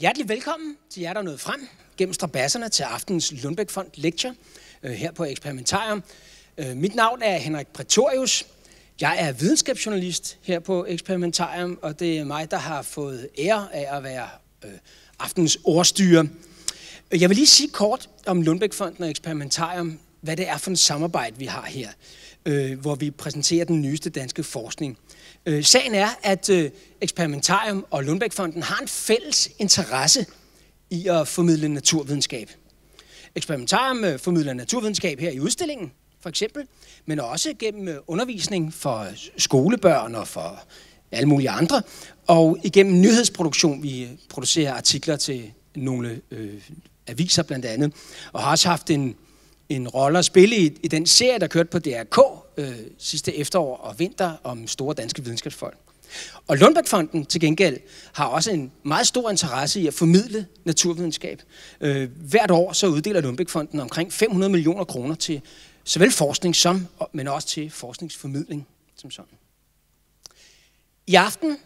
Hjertelig velkommen til jer, der er nået frem gennem strabasserne til aftens Lundbæk Fond Lecture øh, her på Experimentarium. Øh, mit navn er Henrik Pretorius. Jeg er videnskabsjournalist her på Experimentarium, og det er mig, der har fået ære af at være øh, aftens ordstyre. Jeg vil lige sige kort om Lundbæk Fonden og Experimentarium, hvad det er for et samarbejde, vi har her, øh, hvor vi præsenterer den nyeste danske forskning. Øh, sagen er, at øh, Experimentarium og Lundbækfonden har en fælles interesse i at formidle naturvidenskab. Experimentarium øh, formidler naturvidenskab her i udstillingen, for eksempel, men også gennem øh, undervisning for skolebørn og for alle mulige andre, og igennem nyhedsproduktion. Vi øh, producerer artikler til nogle øh, aviser blandt andet, og har også haft en, en rolle at spille i, i den serie, der kørte på DRK øh, sidste efterår og vinter om store danske videnskabsfolk. Og Lundbergfonden til gengæld har også en meget stor interesse i at formidle naturvidenskab. Øh, hvert år så uddeler Lundbergfonden omkring 500 millioner kroner til såvel forskning som, men også til forskningsformidling som sådan. I aften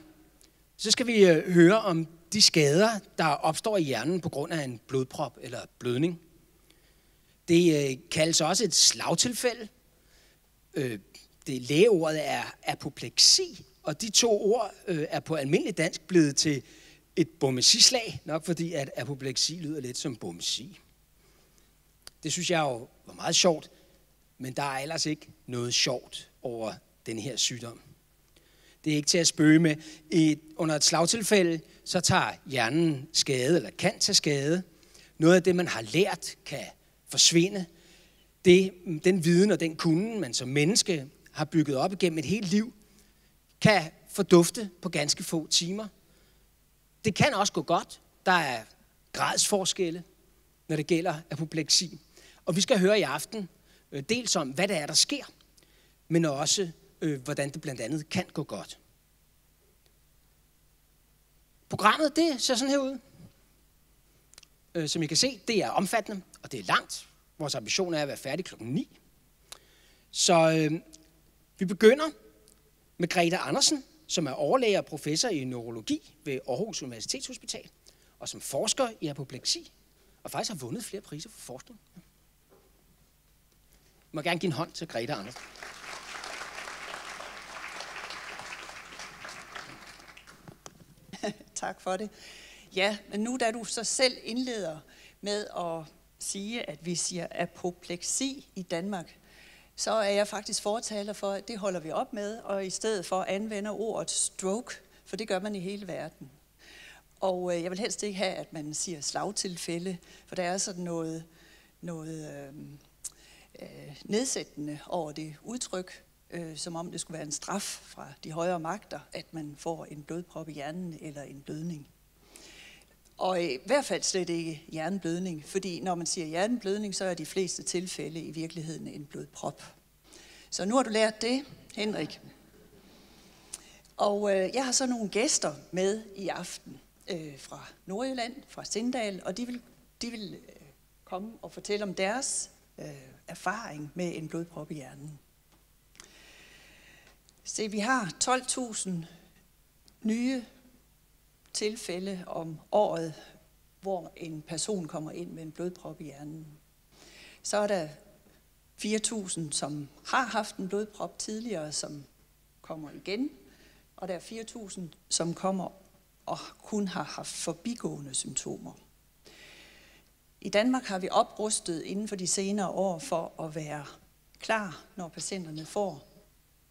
så skal vi øh, høre om de skader, der opstår i hjernen på grund af en blodprop eller blødning. Det øh, kaldes også et slagtilfælde. Øh, det lægeordet er apopleksi, og de to ord øh, er på almindelig dansk blevet til et bommesislag, nok fordi at apopleksi lyder lidt som bommesi. Det synes jeg jo var meget sjovt, men der er ellers ikke noget sjovt over den her sygdom. Det er ikke til at spøge med. I, under et slagtilfælde, så tager hjernen skade, eller kan tage skade. Noget af det, man har lært, kan forsvinde. Det, den viden og den kunde, man som menneske har bygget op igennem et helt liv, kan fordufte på ganske få timer. Det kan også gå godt. Der er gradsforskelle, når det gælder apopleksi. Og vi skal høre i aften øh, dels om, hvad det er, der sker, men også, øh, hvordan det blandt andet kan gå godt. Programmet, det ser sådan her ud. Øh, som I kan se, det er omfattende, og det er langt. Vores ambition er at være færdig klokken 9. Så øh, vi begynder med Greta Andersen, som er overlæge og professor i neurologi ved Aarhus Universitetshospital, og som forsker i apopleksi, og faktisk har vundet flere priser for forskning. Jeg må gerne give en hånd til Greta Andersen. tak for det. Ja, men nu da du så selv indleder med at sige, at vi siger apopleksi i Danmark, så er jeg faktisk fortaler for, at det holder vi op med, og i stedet for anvender ordet stroke, for det gør man i hele verden. Og øh, jeg vil helst ikke have, at man siger slagtilfælde, for der er sådan noget, noget øh, øh, nedsættende over det udtryk, øh, som om det skulle være en straf fra de højere magter, at man får en blodprop i hjernen eller en blødning. Og i hvert fald slet ikke hjerneblødning, fordi når man siger hjerneblødning, så er de fleste tilfælde i virkeligheden en blodprop. Så nu har du lært det, Henrik. Og øh, jeg har så nogle gæster med i aften øh, fra Nordjylland, fra Sindal, og de vil, de vil øh, komme og fortælle om deres øh, erfaring med en blodprop i hjernen. Se, vi har 12.000 nye tilfælde om året, hvor en person kommer ind med en blodprop i hjernen. Så er der 4.000, som har haft en blodprop tidligere, som kommer igen. Og der er 4.000, som kommer og kun har haft forbigående symptomer. I Danmark har vi oprustet inden for de senere år for at være klar, når patienterne får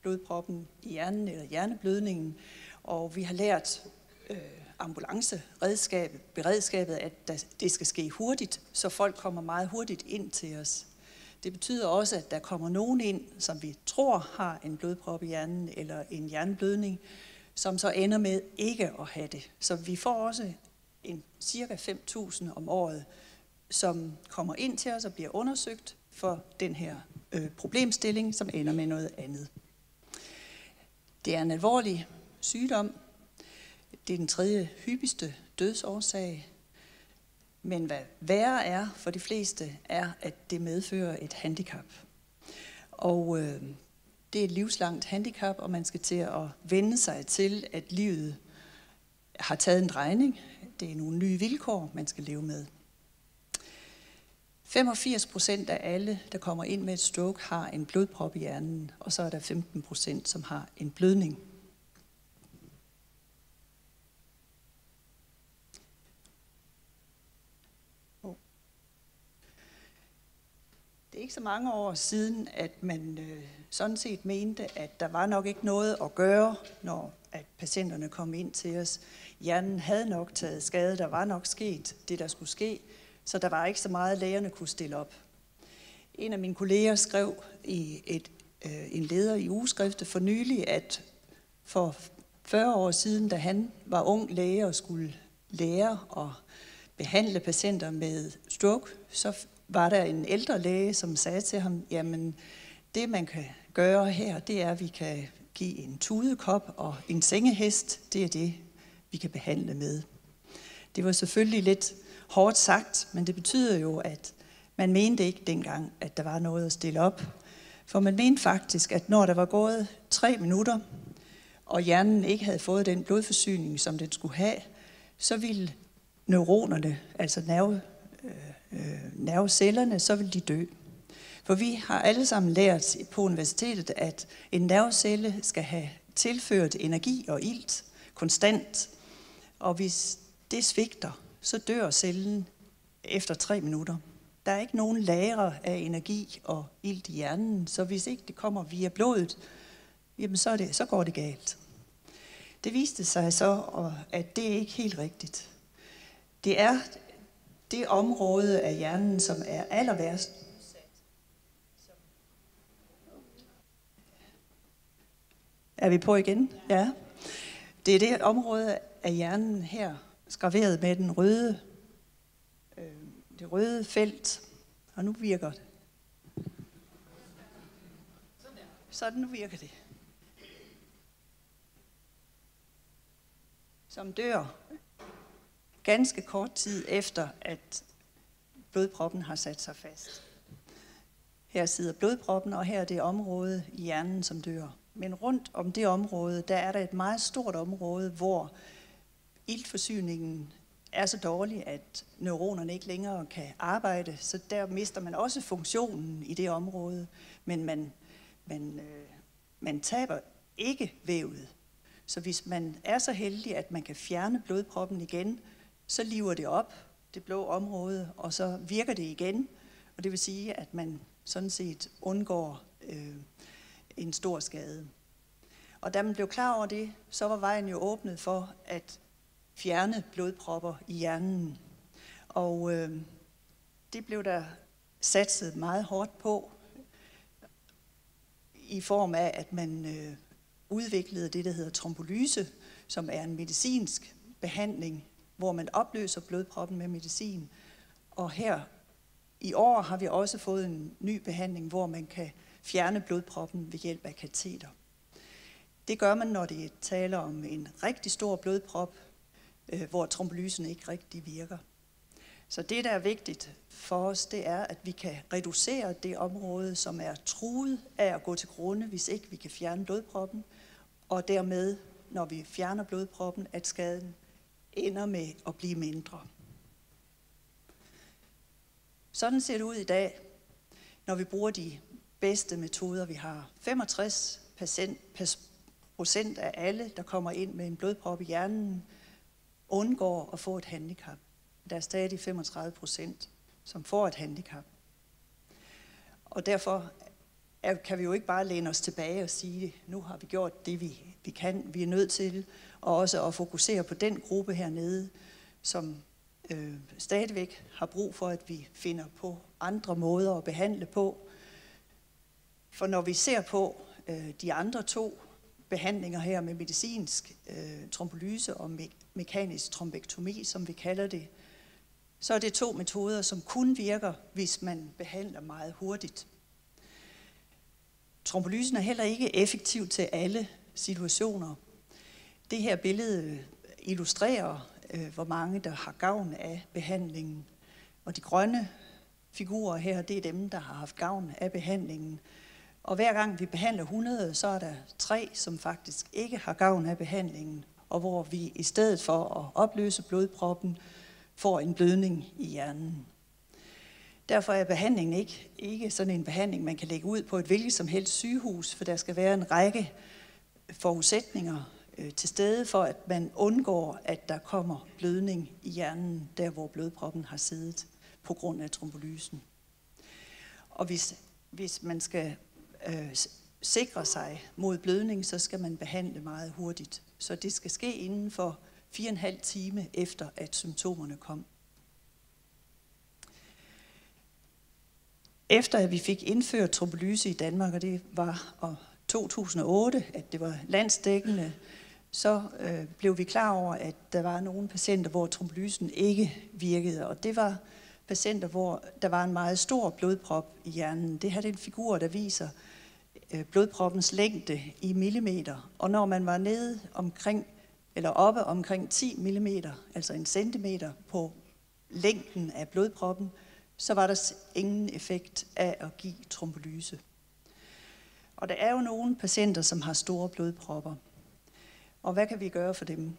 blodproppen i hjernen eller hjerneblødningen. Og vi har lært øh, ambulanceredskabet, beredskabet, at det skal ske hurtigt, så folk kommer meget hurtigt ind til os. Det betyder også, at der kommer nogen ind, som vi tror har en blodprop i hjernen eller en hjerneblødning, som så ender med ikke at have det. Så vi får også en cirka 5.000 om året, som kommer ind til os og bliver undersøgt for den her øh, problemstilling, som ender med noget andet. Det er en alvorlig sygdom, det er den tredje hyppigste dødsårsag. Men hvad værre er for de fleste, er, at det medfører et handicap. Og øh, det er et livslangt handicap, og man skal til at vende sig til, at livet har taget en drejning. Det er nogle nye vilkår, man skal leve med. 85 procent af alle, der kommer ind med et stroke, har en blodprop i hjernen, og så er der 15 procent, som har en blødning. Det er ikke så mange år siden, at man øh, sådan set mente, at der var nok ikke noget at gøre, når at patienterne kom ind til os. Hjernen havde nok taget skade, der var nok sket det, der skulle ske, så der var ikke så meget, lægerne kunne stille op. En af mine kolleger skrev i et, øh, en leder i ugeskriftet for nylig, at for 40 år siden, da han var ung læge og skulle lære at behandle patienter med stroke, så var der en ældre læge, som sagde til ham, jamen det man kan gøre her, det er, at vi kan give en tudekop og en sengehest. Det er det, vi kan behandle med. Det var selvfølgelig lidt hårdt sagt, men det betyder jo, at man mente ikke dengang, at der var noget at stille op. For man mente faktisk, at når der var gået tre minutter, og hjernen ikke havde fået den blodforsyning, som den skulle have, så ville neuronerne, altså nerve, øh, nervecellerne, så vil de dø. For vi har alle sammen lært på universitetet, at en nervecelle skal have tilført energi og ilt konstant. Og hvis det svigter, så dør cellen efter tre minutter. Der er ikke nogen lagre af energi og ilt i hjernen, så hvis ikke det kommer via blodet, jamen så, er det, så går det galt. Det viste sig så, at det er ikke helt rigtigt. Det er det område af hjernen, som er aller værst Er vi på igen? Ja. Det er det område af hjernen her, skraveret med den røde, øh, det røde felt. Og nu virker det. Sådan nu virker det. Som dør ganske kort tid efter, at blodproppen har sat sig fast. Her sidder blodproppen, og her er det område i hjernen, som dør. Men rundt om det område, der er der et meget stort område, hvor iltforsyningen er så dårlig, at neuronerne ikke længere kan arbejde, så der mister man også funktionen i det område, men man, man, øh, man taber ikke vævet. Så hvis man er så heldig, at man kan fjerne blodproppen igen, så liver det op, det blå område, og så virker det igen. Og det vil sige, at man sådan set undgår øh, en stor skade. Og da man blev klar over det, så var vejen jo åbnet for at fjerne blodpropper i hjernen. Og øh, det blev der satset meget hårdt på, i form af, at man øh, udviklede det, der hedder trombolyse, som er en medicinsk behandling, hvor man opløser blodproppen med medicin. Og her i år har vi også fået en ny behandling, hvor man kan fjerne blodproppen ved hjælp af kateter. Det gør man, når det taler om en rigtig stor blodprop, øh, hvor trombolysen ikke rigtig virker. Så det, der er vigtigt for os, det er, at vi kan reducere det område, som er truet af at gå til grunde, hvis ikke vi kan fjerne blodproppen, og dermed, når vi fjerner blodproppen, at skaden ender med at blive mindre. Sådan ser det ud i dag, når vi bruger de bedste metoder, vi har. 65 procent af alle, der kommer ind med en blodprop i hjernen, undgår at få et handicap. Der er stadig 35 procent, som får et handicap. Og derfor kan vi jo ikke bare læne os tilbage og sige, nu har vi gjort det, vi, vi kan. Vi er nødt til og også at fokusere på den gruppe hernede, som øh, stadigvæk har brug for, at vi finder på andre måder at behandle på, for når vi ser på øh, de andre to behandlinger her med medicinsk øh, trombolyse og me- mekanisk trombektomi, som vi kalder det, så er det to metoder, som kun virker, hvis man behandler meget hurtigt. Trombolysen er heller ikke effektiv til alle situationer. Det her billede øh, illustrerer, øh, hvor mange der har gavn af behandlingen. Og de grønne figurer her, det er dem, der har haft gavn af behandlingen. Og hver gang vi behandler 100, så er der tre, som faktisk ikke har gavn af behandlingen. og hvor vi i stedet for at opløse blodproppen, får en blødning i hjernen. Derfor er behandlingen ikke, ikke sådan en behandling, man kan lægge ud på et hvilket som helst sygehus, for der skal være en række forudsætninger øh, til stede for, at man undgår, at der kommer blødning i hjernen, der hvor blodproppen har siddet på grund af trombolysen. Og hvis, hvis man skal øh, sikre sig mod blødning, så skal man behandle meget hurtigt. Så det skal ske inden for 4,5 time efter, at symptomerne kom. Efter at vi fik indført trombolyse i Danmark, og det var 2008, at det var landsdækkende, så øh, blev vi klar over, at der var nogle patienter, hvor trombolysen ikke virkede. Og det var patienter, hvor der var en meget stor blodprop i hjernen. Det her er en figur, der viser øh, blodproppens længde i millimeter. Og når man var nede omkring, eller oppe omkring 10 mm, altså en centimeter på længden af blodproppen, så var der ingen effekt af at give trombolyse. Og der er jo nogle patienter, som har store blodpropper. Og hvad kan vi gøre for dem?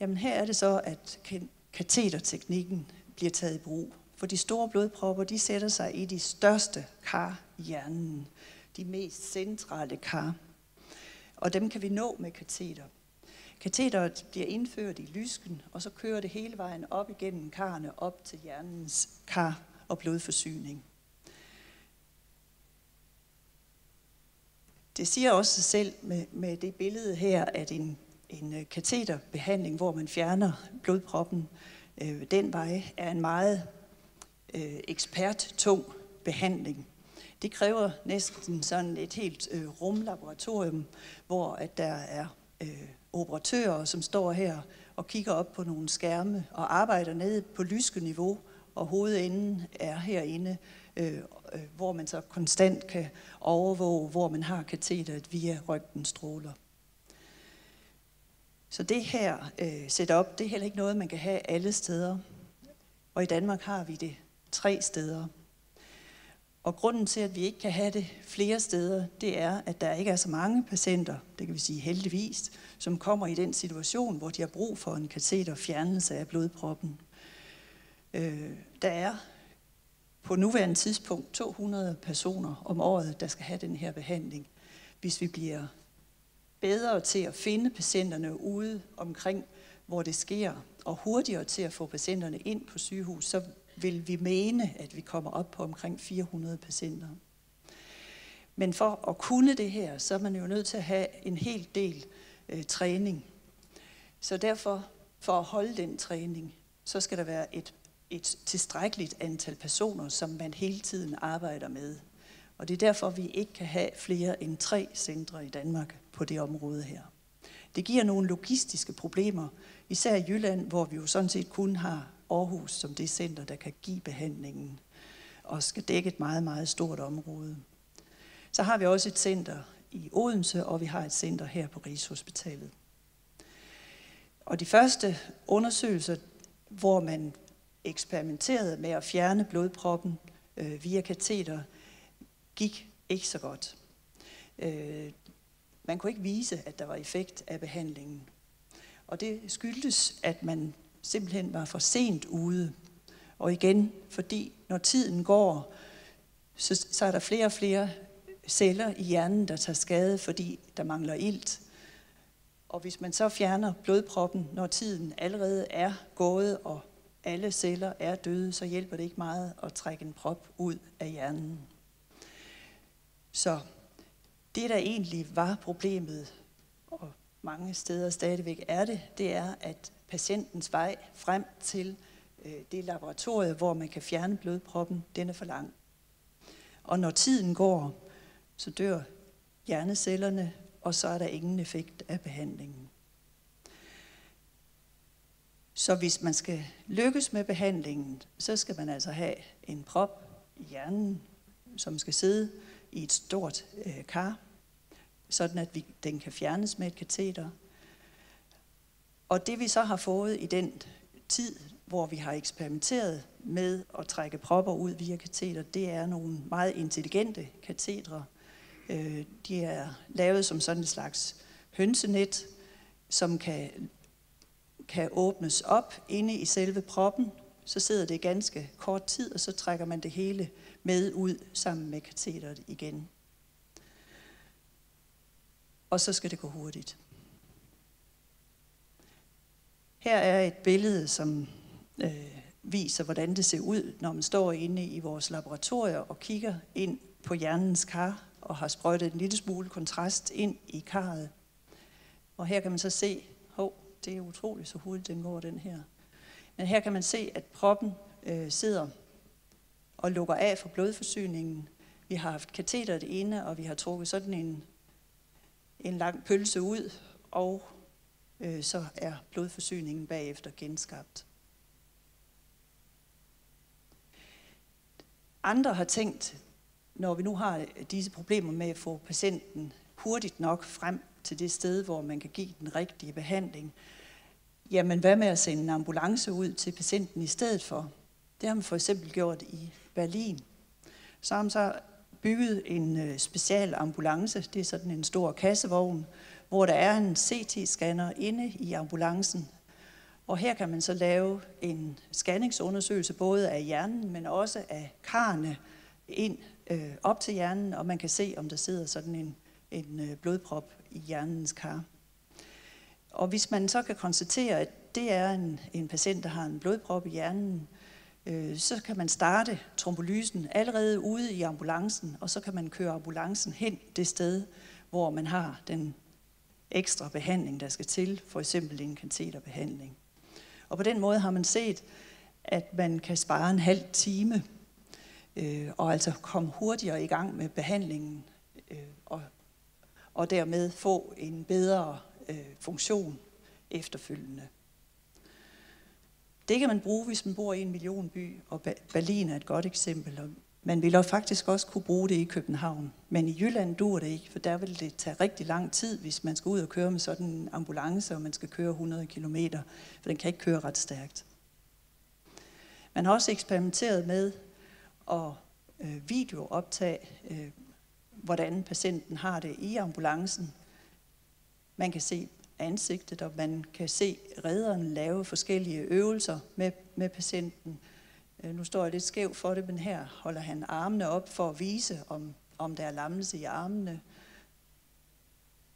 Jamen her er det så, at kateterteknikken bliver taget i brug. For de store blodpropper, de sætter sig i de største kar i hjernen. De mest centrale kar. Og dem kan vi nå med kateter. Kateteret bliver indført i lysken, og så kører det hele vejen op igennem karrene op til hjernens kar og blodforsyning. Det siger også sig selv med, med det billede her, at en, en øh, kateterbehandling, hvor man fjerner blodproppen øh, den vej, er en meget øh, ekspert-tung behandling. Det kræver næsten sådan et helt øh, rumlaboratorium, hvor at der er øh, operatører, som står her og kigger op på nogle skærme og arbejder nede på lyske niveau, og hovedenden er herinde, Øh, øh, hvor man så konstant kan overvåge, hvor man har kateteret via røntgenstråler. Så det her øh, setup, det er heller ikke noget, man kan have alle steder. Og i Danmark har vi det tre steder. Og grunden til, at vi ikke kan have det flere steder, det er, at der ikke er så mange patienter, det kan vi sige heldigvis, som kommer i den situation, hvor de har brug for en kateter fjernelse af blodproppen. Øh, der er på nuværende tidspunkt 200 personer om året, der skal have den her behandling. Hvis vi bliver bedre til at finde patienterne ude omkring, hvor det sker, og hurtigere til at få patienterne ind på sygehus, så vil vi mene, at vi kommer op på omkring 400 patienter. Men for at kunne det her, så er man jo nødt til at have en hel del øh, træning. Så derfor, for at holde den træning, så skal der være et, et tilstrækkeligt antal personer, som man hele tiden arbejder med. Og det er derfor, vi ikke kan have flere end tre centre i Danmark på det område her. Det giver nogle logistiske problemer, især i Jylland, hvor vi jo sådan set kun har Aarhus som det center, der kan give behandlingen og skal dække et meget, meget stort område. Så har vi også et center i Odense, og vi har et center her på Rigshospitalet. Og de første undersøgelser, hvor man eksperimenterede med at fjerne blodproppen øh, via kateter, gik ikke så godt. Øh, man kunne ikke vise, at der var effekt af behandlingen. Og det skyldtes, at man simpelthen var for sent ude. Og igen, fordi når tiden går, så, så er der flere og flere celler i hjernen, der tager skade, fordi der mangler ilt. Og hvis man så fjerner blodproppen, når tiden allerede er gået, og alle celler er døde, så hjælper det ikke meget at trække en prop ud af hjernen. Så det, der egentlig var problemet, og mange steder stadigvæk er det, det er, at patientens vej frem til øh, det laboratorium, hvor man kan fjerne blodproppen, den er for lang. Og når tiden går, så dør hjernecellerne, og så er der ingen effekt af behandlingen. Så hvis man skal lykkes med behandlingen, så skal man altså have en prop i hjernen, som skal sidde i et stort øh, kar, sådan at vi, den kan fjernes med et kateter. Og det vi så har fået i den tid, hvor vi har eksperimenteret med at trække propper ud via kateter, det er nogle meget intelligente katetre. Øh, de er lavet som sådan en slags hønsenet, som kan, kan åbnes op inde i selve proppen. Så sidder det ganske kort tid, og så trækker man det hele med ud sammen med kateteret igen. Og så skal det gå hurtigt. Her er et billede, som øh, viser, hvordan det ser ud, når man står inde i vores laboratorier og kigger ind på hjernens kar og har sprøjtet en lille smule kontrast ind i karret. Og her kan man så se, det er utroligt så hurtigt den går den her. Men her kan man se, at proppen øh, sidder og lukker af for blodforsyningen. Vi har haft katheteret inde, og vi har trukket sådan en, en lang pølse ud, og øh, så er blodforsyningen bagefter genskabt. Andre har tænkt, når vi nu har øh, disse problemer med at få patienten hurtigt nok frem til det sted, hvor man kan give den rigtige behandling, jamen hvad med at sende en ambulance ud til patienten i stedet for? Det har man for eksempel gjort i Berlin. Så har man så bygget en øh, special ambulance, det er sådan en stor kassevogn, hvor der er en CT-scanner inde i ambulancen. Og her kan man så lave en scanningsundersøgelse både af hjernen, men også af karne ind øh, op til hjernen, og man kan se, om der sidder sådan en, en øh, blodprop i hjernens kar. Og hvis man så kan konstatere, at det er en, en patient, der har en blodprop i hjernen, øh, så kan man starte trombolysen allerede ude i ambulancen, og så kan man køre ambulancen hen det sted, hvor man har den ekstra behandling, der skal til, for eksempel en kateterbehandling. Og på den måde har man set, at man kan spare en halv time, øh, og altså komme hurtigere i gang med behandlingen, øh, og, og dermed få en bedre øh, funktion efterfølgende. Det kan man bruge, hvis man bor i en millionby, og Berlin er et godt eksempel. Og man ville faktisk også kunne bruge det i København. Men i Jylland dur det ikke, for der vil det tage rigtig lang tid, hvis man skal ud og køre med sådan en ambulance, og man skal køre 100 km, for den kan ikke køre ret stærkt. Man har også eksperimenteret med at øh, videooptage, øh, hvordan patienten har det i ambulancen. Man kan se ansigtet, og man kan se redderen lave forskellige øvelser med, med patienten. Øh, nu står jeg lidt skæv for det, men her holder han armene op for at vise, om, om der er lammelse i armene.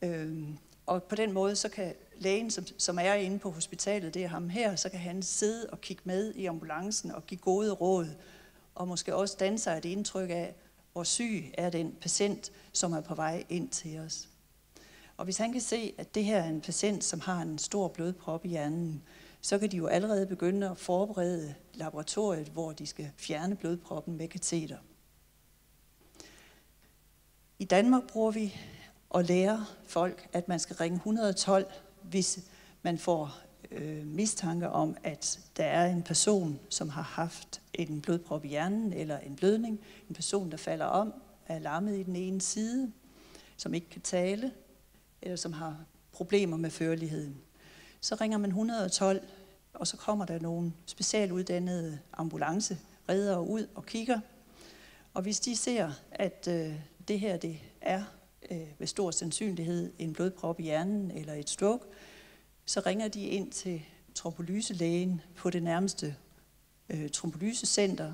Øhm, og på den måde, så kan lægen, som, som er inde på hospitalet, det er ham her, så kan han sidde og kigge med i ambulancen og give gode råd, og måske også danne sig et indtryk af, hvor syg er den patient, som er på vej ind til os. Og hvis han kan se, at det her er en patient, som har en stor blodprop i hjernen, så kan de jo allerede begynde at forberede laboratoriet, hvor de skal fjerne blodproppen med kateter. I Danmark bruger vi at lære folk, at man skal ringe 112, hvis man får øh, mistanke om, at der er en person, som har haft en blodprop i hjernen eller en blødning. En person, der falder om, er lammet i den ene side, som ikke kan tale, eller som har problemer med førligheden. Så ringer man 112, og så kommer der nogle specialuddannede ambulanceredere ud og kigger. Og hvis de ser, at øh, det her det er øh, med stor sandsynlighed en blodprop i hjernen eller et stroke, så ringer de ind til trombolyselægen på det nærmeste øh, trombolysecenter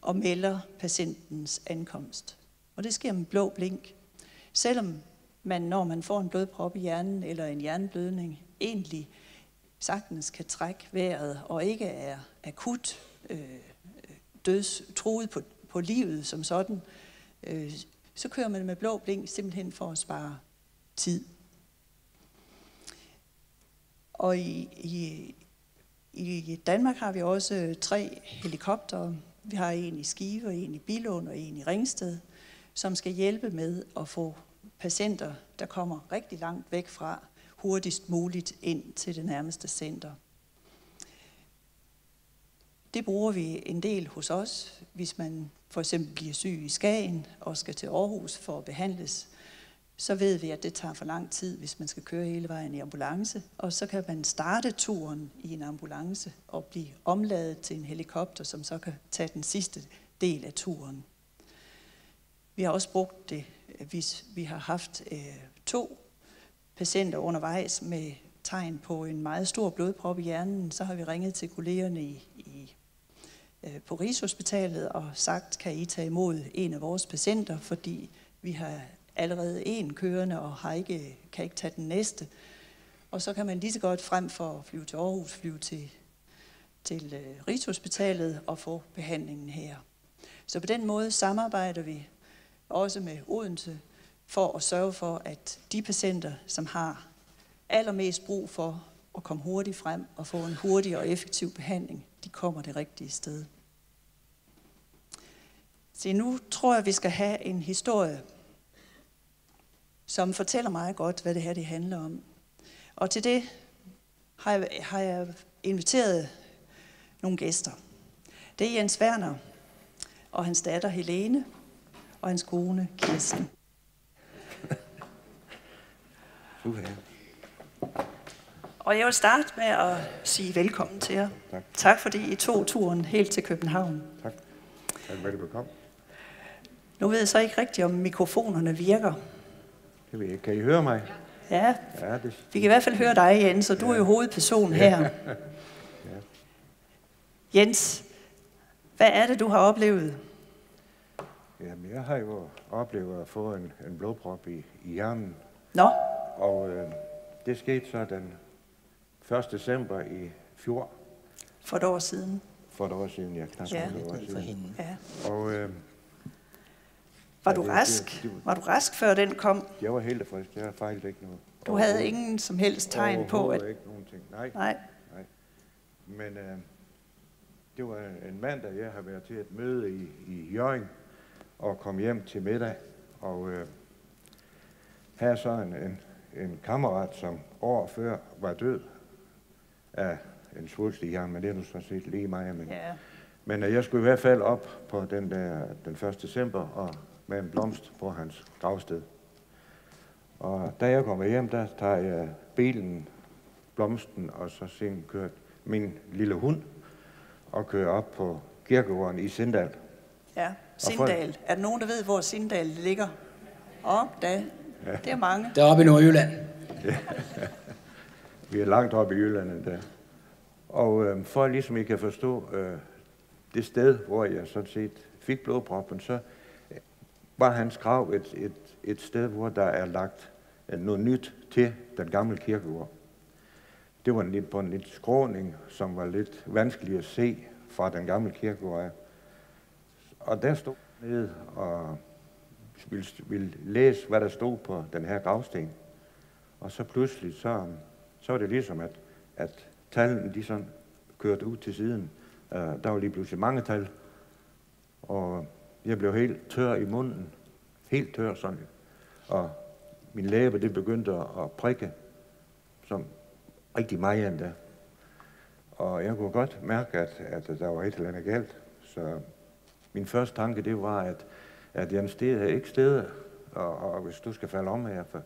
og melder patientens ankomst. Og det sker med blå blink. Selvom man, når man får en blodprop i hjernen eller en hjerneblødning, egentlig sagtens kan trække vejret og ikke er akut øh, dødstruet på, på livet som sådan, øh, så kører man med blå blink simpelthen for at spare tid. Og i, i, i Danmark har vi også tre helikoptere. Vi har en i Skive, en i Bilund og en i Ringsted, som skal hjælpe med at få patienter, der kommer rigtig langt væk fra, hurtigst muligt ind til det nærmeste center. Det bruger vi en del hos os, hvis man for eksempel bliver syg i Skagen og skal til Aarhus for at behandles. Så ved vi, at det tager for lang tid, hvis man skal køre hele vejen i ambulance. Og så kan man starte turen i en ambulance og blive omladet til en helikopter, som så kan tage den sidste del af turen. Vi har også brugt det, hvis vi har haft øh, to patienter undervejs med tegn på en meget stor blodprop i hjernen, så har vi ringet til kollegerne i, i, øh, på Rigshospitalet og sagt, kan I tage imod en af vores patienter, fordi vi har allerede en kørende og har ikke, kan ikke tage den næste. Og så kan man lige så godt frem for at flyve til Aarhus, flyve til, til øh, Rigshospitalet og få behandlingen her. Så på den måde samarbejder vi også med Odense for at sørge for, at de patienter, som har allermest brug for at komme hurtigt frem og få en hurtig og effektiv behandling, de kommer det rigtige sted. Se, nu tror jeg, vi skal have en historie, som fortæller meget godt, hvad det her det handler om. Og til det har jeg, har jeg inviteret nogle gæster. Det er Jens Werner og hans datter Helene og hans kone Kirsten. Okay. Og jeg vil starte med at sige velkommen til jer. Tak. tak fordi I tog turen helt til København. Tak. Tak, velbekomme. Nu ved jeg så ikke rigtigt, om mikrofonerne virker. Det ved jeg. Kan I høre mig? Ja, Ja, det, vi kan i hvert fald høre dig, Jens, så du er jo hovedperson her. Jens, hvad er det, du har oplevet? Jamen, jeg har jo oplevet at få en, en blodprop i, i hjernen, Nå, og øh, det skete så den 1. december i fjor, for et år siden. for et år siden, ja, knap Ja. et år for siden. hende. Ja. Og øh, Var Ja, du det- rask? det- det- Var du rask, før den kom? jeg var helt frisk, jeg fejlede ikke noget. Du havde ingen som helst tegn på, at... Ikke nogen ting. Nej, Nej, Men øh, det var en mandag, jeg har været til et møde i, i Jørgen og kom hjem til middag. Og øh, her er så en, en, en kammerat, som år før var død af en svulst i hjernen, men det er nu sådan set lige mig. Men, ja. men øh, jeg skulle i hvert fald op på den, der, den 1. december og med en blomst på hans gravsted. Og da jeg kommer hjem, der tager jeg bilen, blomsten, og så sen kørt min lille hund og kører op på kirkegården i Sindal. Ja, Sindal. Er der nogen, der ved, hvor Sindal ligger? Op da. Det er mange. Deroppe i Nordjylland. Vi er langt oppe i Jylland endda. Og øh, for at ligesom I kan forstå øh, det sted, hvor jeg sådan set fik blodproppen, så øh, var hans grav et, et, et sted, hvor der er lagt øh, noget nyt til den gamle kirkegård. Det var en lidt, på en lidt skråning, som var lidt vanskelig at se fra den gamle kirkegård af. Og der stod nede og ville, ville læse, hvad der stod på den her gravsten. Og så pludselig, så, så var det ligesom, at, at tallene de sådan kørte ud til siden. Uh, der var lige pludselig mange tal. Og jeg blev helt tør i munden. Helt tør sådan. Og min læbe, det begyndte at, at prikke. Som rigtig meget endda. Og jeg kunne godt mærke, at, at der var et eller andet galt. Så min første tanke, det var, at, at Jens, det er ikke stedet, og, og hvis du skal falde om her, for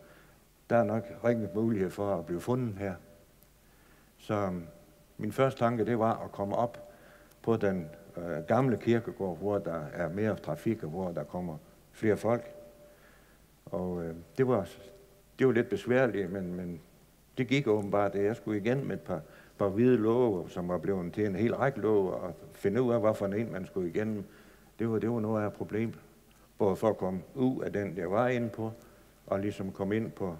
der er nok ringet mulighed for at blive fundet her. Så øhm, min første tanke, det var at komme op på den øh, gamle kirkegård, hvor der er mere trafik, og hvor der kommer flere folk. Og øh, det, var, det var lidt besværligt, men, men det gik åbenbart, at jeg skulle igen med et par, par hvide låge, som var blevet til en hel række låge, og finde ud af, hvorfor en man skulle igennem. Det var, det var noget af et problem. Både for at komme ud af den, jeg var inde på, og ligesom komme ind på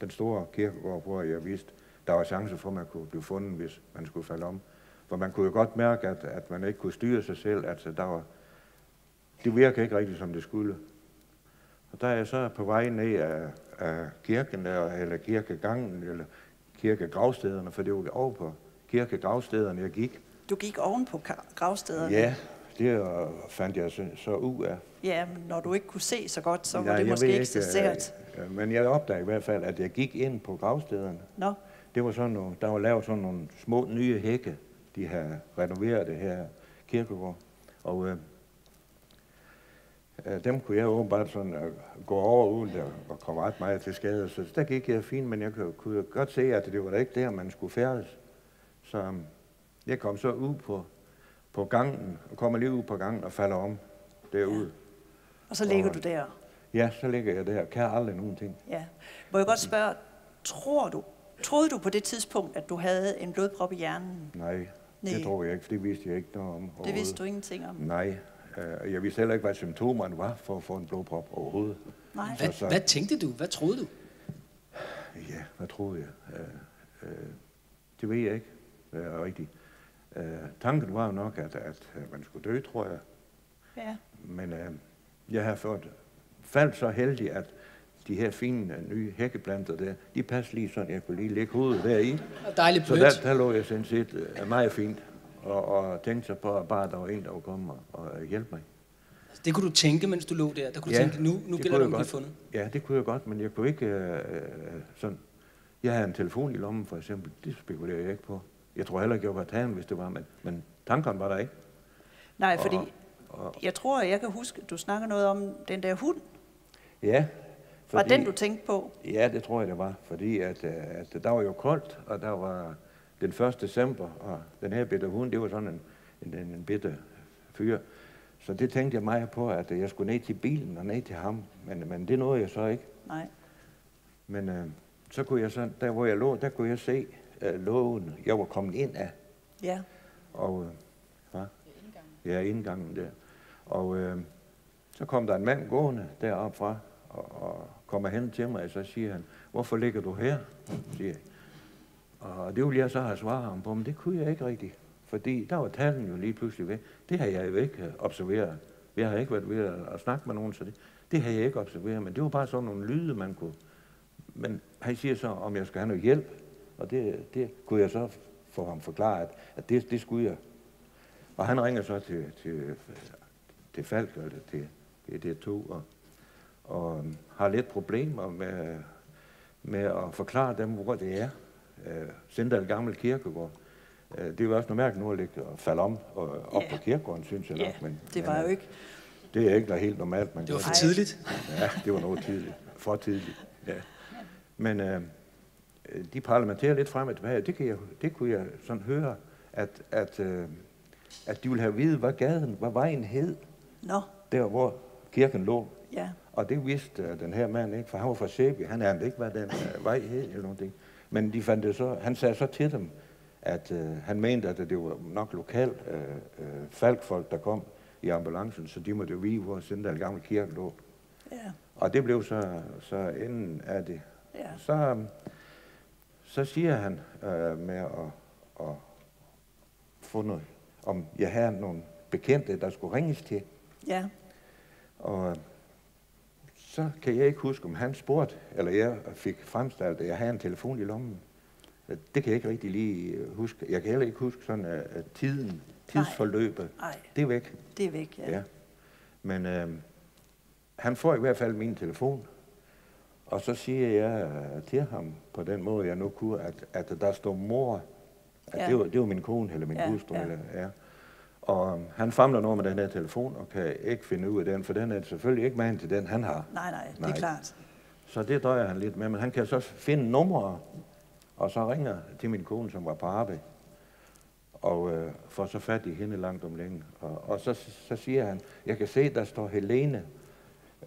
den store kirkegård, hvor jeg vidste, der var chance for, at man kunne blive fundet, hvis man skulle falde om. For man kunne jo godt mærke, at, at man ikke kunne styre sig selv. Altså, der var, det virker ikke rigtigt, som det skulle. Og der er jeg så på vej ned af, af kirken, der, eller kirkegangen, eller kirkegravstederne, for det var over på kirkegravstederne, jeg gik. Du gik oven på gravstederne. Ja, det øh, fandt jeg så, ud af. Ja, men når du ikke kunne se så godt, så var Nej, det måske ikke så øh, sært. øh, Men jeg opdagede i hvert fald, at jeg gik ind på gravstederne. Nå, Det var sådan nogle, der var lavet sådan nogle små nye hække, de har renoveret det her kirkegård. Og øh, øh, dem kunne jeg åbenbart sådan øh, gå over uden at, at komme ret meget til skade. Så der gik jeg fint, men jeg kunne, godt se, at det var da ikke der, man skulle færdes. Så øh, jeg kom så ud på, på gangen, og kommer lige ud på gangen og falder om derude. og så ligger Og- du der. Ja, så ligger jeg der. Kan aldrig nogen ting. Ja. Må jeg godt spørge, tror du, Troede du på det tidspunkt, at du havde en blodprop i hjernen? Nej, Nej. det tror jeg ikke, for det vidste jeg ikke noget om Det vidste du ingenting om. Nej, øh, jeg vidste heller ikke, hvad symptomerne var for at få en blodprop overhovedet. Nej. Hvad, så- hvad tænkte du? Hvad troede du? Ja, hvad troede jeg? Øh, øh, det ved jeg ikke øh, rigtigt. Øh, tanken var jo nok, at, at man skulle dø, tror jeg. Ja. Men øh, jeg har fået faldt så heldig, at de her fine øh, nye hækkeplanter der, de passer lige sådan, jeg kunne lige lægge hovedet deri. Og dejligt Så der, blødt. der lå jeg sådan set øh, meget fint, og, og tænkte så på, at bare der var en, der var kommet og, og hjælpe mig. Det kunne du tænke, mens du lå der. Der kunne du tænke, nu, nu det gælder det om at fundet. Ja, det kunne jeg godt, men jeg kunne ikke øh, øh, sådan... Jeg havde en telefon i lommen, for eksempel. Det spekulerer jeg ikke på. Jeg tror heller ikke, jeg var tagen, hvis det var, men, men tankerne var der ikke. Nej, fordi Og- og- jeg tror, jeg kan huske, du snakker noget om den der hund. Ja, Var den, du tænkte på? Ja, det tror jeg, det var. Fordi at, øh, at der var jo koldt, og der var den 1. december, og den her bitte hund, det var sådan en, en, en, en bitte fyr. Så det tænkte jeg meget på, at jeg skulle ned til bilen og ned til ham. Men, men det nåede jeg så ikke. Nej. Men øh, så kunne jeg så, der hvor jeg lå, der kunne jeg se øh, lågen, jeg var kommet ind af. Ja. Og, øh? Ja, indgangen der. Og øh, så kom der en mand gående deroppe fra, og, og kommer hen til mig, og så siger han, hvorfor ligger du her? Siger jeg. Og det ville jeg så have svaret ham på, men det kunne jeg ikke rigtigt. Fordi der var talen jo lige pludselig væk. Det har jeg jo ikke observeret. Jeg har ikke været ved at, at snakke med nogen, så det, det har jeg ikke observeret. Men det var bare sådan nogle lyde, man kunne... Men han siger så, om jeg skal have noget hjælp. Og det, det kunne jeg så få ham forklaret, at det, det skulle jeg. Og han ringer så til, til, til Falk, eller til BD2, og, og øhm, har lidt problemer med, med at forklare dem, hvor det er. Øh, Sindal Gammel Kirkegård. Øh, det er jo også noget mærkeligt nu at ligge og falde om og op Ja. på kirkegården, synes jeg Ja, nok. Men, det men, var jo øh, ikke... Det er ikke noget helt normalt, man Det var for tidligt. Ja, det var noget tidligt. For tidligt, ja. Men øh, de parlamenterer lidt frem og tilbage, det, kan jeg, det kunne jeg sådan høre, at, at, øh, at de ville have at vide, hvad gaden, hvad vejen hed, Nå, der hvor kirken lå. ja. Og det vidste øh, den her mand ikke, for han var fra Sæby. Han anede ikke, hvad den øh, vej hed eller noget. Men de fandt det så, han sagde så til dem, at øh, han mente, at det var nok lokal øh, øh, falkfolk, der kom i ambulancen, så de måtte jo vide, hvor Sindal Gamle Kirke lå. Ja, Og det blev så, så enden af det. ja. Så, så siger han øh, med at, at få noget, om jeg havde nogle bekendte, der skulle ringes til. Ja, Og øh, så kan jeg ikke huske, om han spurgte, eller jeg fik fremstillet, at jeg havde en telefon i lommen. Det kan jeg ikke rigtig lige øh, huske. Jeg kan heller ikke huske sådan uh, tiden, tidsforløbet. nej, Det er væk. det er væk, ja. Ja. Men øh, han får i hvert fald min telefon, og så siger jeg øh, til ham på den måde, jeg nu kunne, at, at der står mor. At Ja. det, var, det var min kone, eller min Ja, hustru. ja. Eller, ja. Og øh, han famler noget med den her telefon, og kan ikke finde ud af den, for den er selvfølgelig ikke med til den, han har. Nej, nej, det er Nej. klart. Så det drøjer han lidt med, men han kan så finde numre, og så ringer til min kone, som var på arbejde, og øh, får så fat i hende langt om længe. Og, og så, så siger han, jeg kan se, der står Helene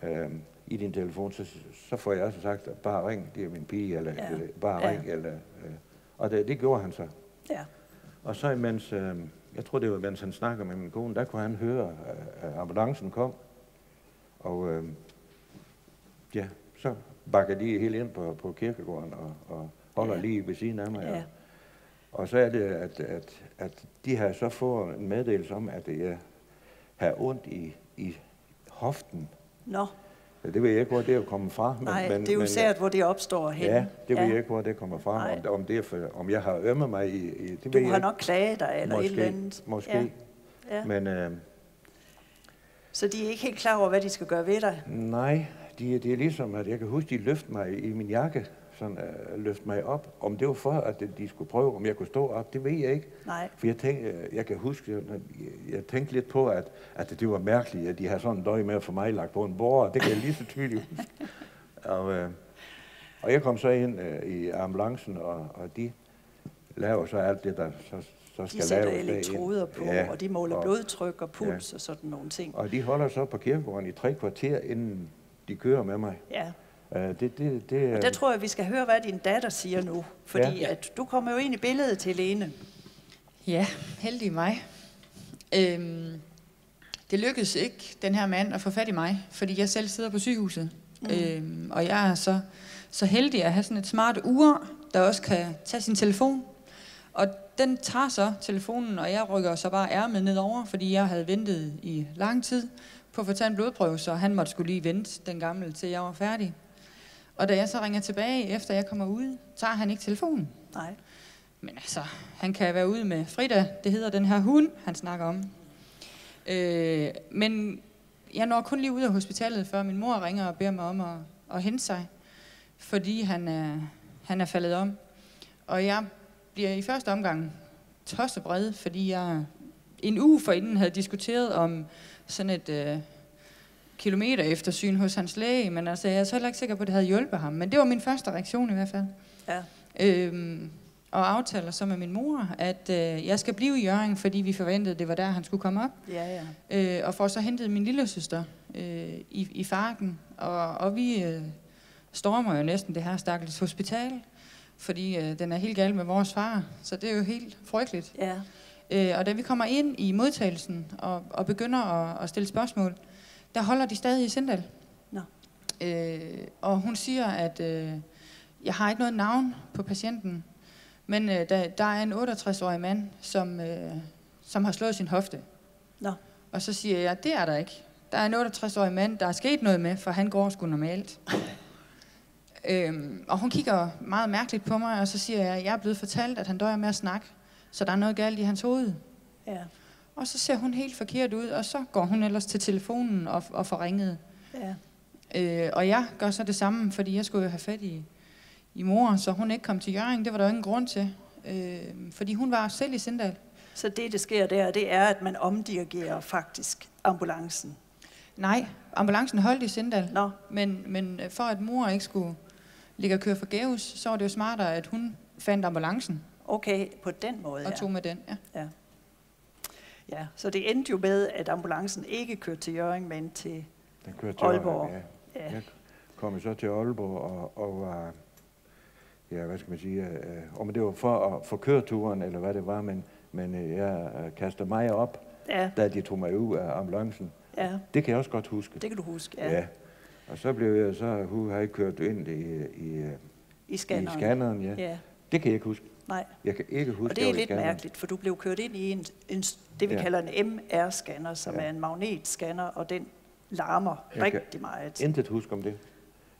øh, i din telefon, så, så får jeg også sagt, bare ring, det er min pige, eller, Ja. eller bare Ja. ring. Eller, øh, og det, det gjorde han så. Ja, Og så imens, øh, jeg tror det var, mens han snakker med min kone, der kunne han høre, øh, at ambulancen kom. Og øh, ja, så bakker de helt ind på, på kirkegården og, og holder Ja. lige ved siden af mig. Ja. Og, og så er det, at, at, at de har så fået en meddelelse om, at jeg har ondt i, i hoften. nå, Det ved jeg ikke, hvor det er kommet fra. Men, nej, men, det er jo men, sært, hvor det opstår henne. Ja, det ved jeg ikke, hvor det kommer fra. Nej. Om, om, det er for, om jeg har ømmet mig i... i det Du jeg har ikke. nok klaget dig, eller måske, et eller andet. Måske. Ja, Ja. ja. Men øh, Så de er ikke helt klar over, hvad de skal gøre ved dig? nej, de, det er ligesom, at jeg kan huske, de løftede mig i min jakke, sådan øh, løftede mig op. Om det var for, at de skulle prøve, om jeg kunne stå op, det ved jeg ikke. Nej. For jeg, tænk, øh, jeg kan huske, jeg, jeg tænkte lidt på, at, at det var mærkeligt, at de har sådan en døj med at få mig lagt på en bord. Det kan jeg lige så tydeligt huske. Og, øh, og jeg kom så ind øh, i ambulancen, og, og de laver så alt det, der så, så skal De sætter elektroder på, ja, og de måler og- blodtryk og puls ja. og sådan nogle ting. Og de holder så på kirkegården i tre kvarter, inden de kører med mig. Ja, det, det, det, Og der tror jeg, vi skal høre, hvad din datter siger nu. Fordi Ja. at du kommer jo ind i billedet til Lene. Ja, heldig mig. Øhm, det lykkedes ikke, den her mand, at få fat i mig, fordi jeg selv sidder på sygehuset. Mm. Øhm, og jeg er så, så heldig at have sådan et smart ur, der også kan tage sin telefon. Og den tager så telefonen, og jeg rykker så bare ærmet nedover, fordi jeg havde ventet i lang tid på at få taget en blodprøve, så han måtte skulle lige vente den gamle, til jeg var færdig. Og da jeg så ringer tilbage, efter jeg kommer ud, tager han ikke telefonen. Nej. Men altså, han kan være ude med Frida. Det hedder den her hund, han snakker om. Øh, men jeg når kun lige ud af hospitalet, før min mor ringer og beder mig om at, at hente sig. Fordi han er, han er faldet om. Og jeg bliver i første omgang tossebred, fordi jeg en uge forinden havde diskuteret om sådan et øh, kilometer eftersyn hos hans læge. Men altså, jeg er så heller ikke sikker på, at det havde hjulpet ham. Men det var min første reaktion i hvert fald. Ja. Øhm, og aftaler så med min mor, at øh, jeg skal blive i Jørgen, fordi vi forventede, at det var der, han skulle komme op. Ja, ja. Øh, og får så hentet min lille søster øh, i, i farken. Og, og vi øh, stormer jo næsten det her stakkels hospital, fordi øh, den er helt gal med vores far. Så det er jo helt frygteligt. Ja. Øh, og da vi kommer ind i modtagelsen og, og begynder at, at stille spørgsmål, der holder de stadig i Sindal. Nå. Øh, og hun siger, at øh, jeg har ikke noget navn på patienten, men øh, der, der er en 68-årig mand, som, øh, som har slået sin hofte. Nå. Og så siger jeg, det er der ikke. Der er en 68-årig mand, der er sket noget med, for han går sgu normalt. øhm, og hun kigger meget mærkeligt på mig, og så siger jeg, jeg er blevet fortalt, at han døjer med at snakke, så der er noget galt i hans hoved. Ja. Og så ser hun helt forkert ud, og så går hun ellers til telefonen og, og får ringet. Ja. Øh, og jeg gør så det samme, fordi jeg skulle jo have fat i, i mor, så hun ikke kom til Jørgen. Det var der jo ingen grund til, øh, fordi hun var selv i Sindal. Så det, der sker der, det er, at man omdirigerer faktisk ambulancen. Nej, ambulancen holdt i Sindal. Nå, Men, men for at mor ikke skulle ligge og køre forgæves, så var det jo smartere, at hun fandt ambulancen okay, på den måde, og ja. tog med den. Ja. ja. Ja, så det endte jo med, at ambulancen ikke kørte til Jørgen, men til... Den kørte Aalborg. Ja. Ja. Jeg kom så til Aalborg og, og var, ja, hvad skal man sige, øh, om det var for at få køreturen, eller hvad det var, men, men øh, jeg øh, kastede mig op, Ja, da de tog mig ud af ambulancen. ja, Det kan jeg også godt huske. det kan du huske, ja. ja. Og så blev jeg så, hun har ikke kørt ind i, i, øh, I i scanneren. scanneren, ja. Ja, Det kan jeg ikke huske. Nej. Jeg kan ikke huske, Og det jeg er lidt scanneren. mærkeligt, for du blev kørt ind i en, en det, vi Ja. kalder en MR-scanner, som Ja. er en magnetscanner, og den larmer Jeg rigtig meget. Intet huske om det.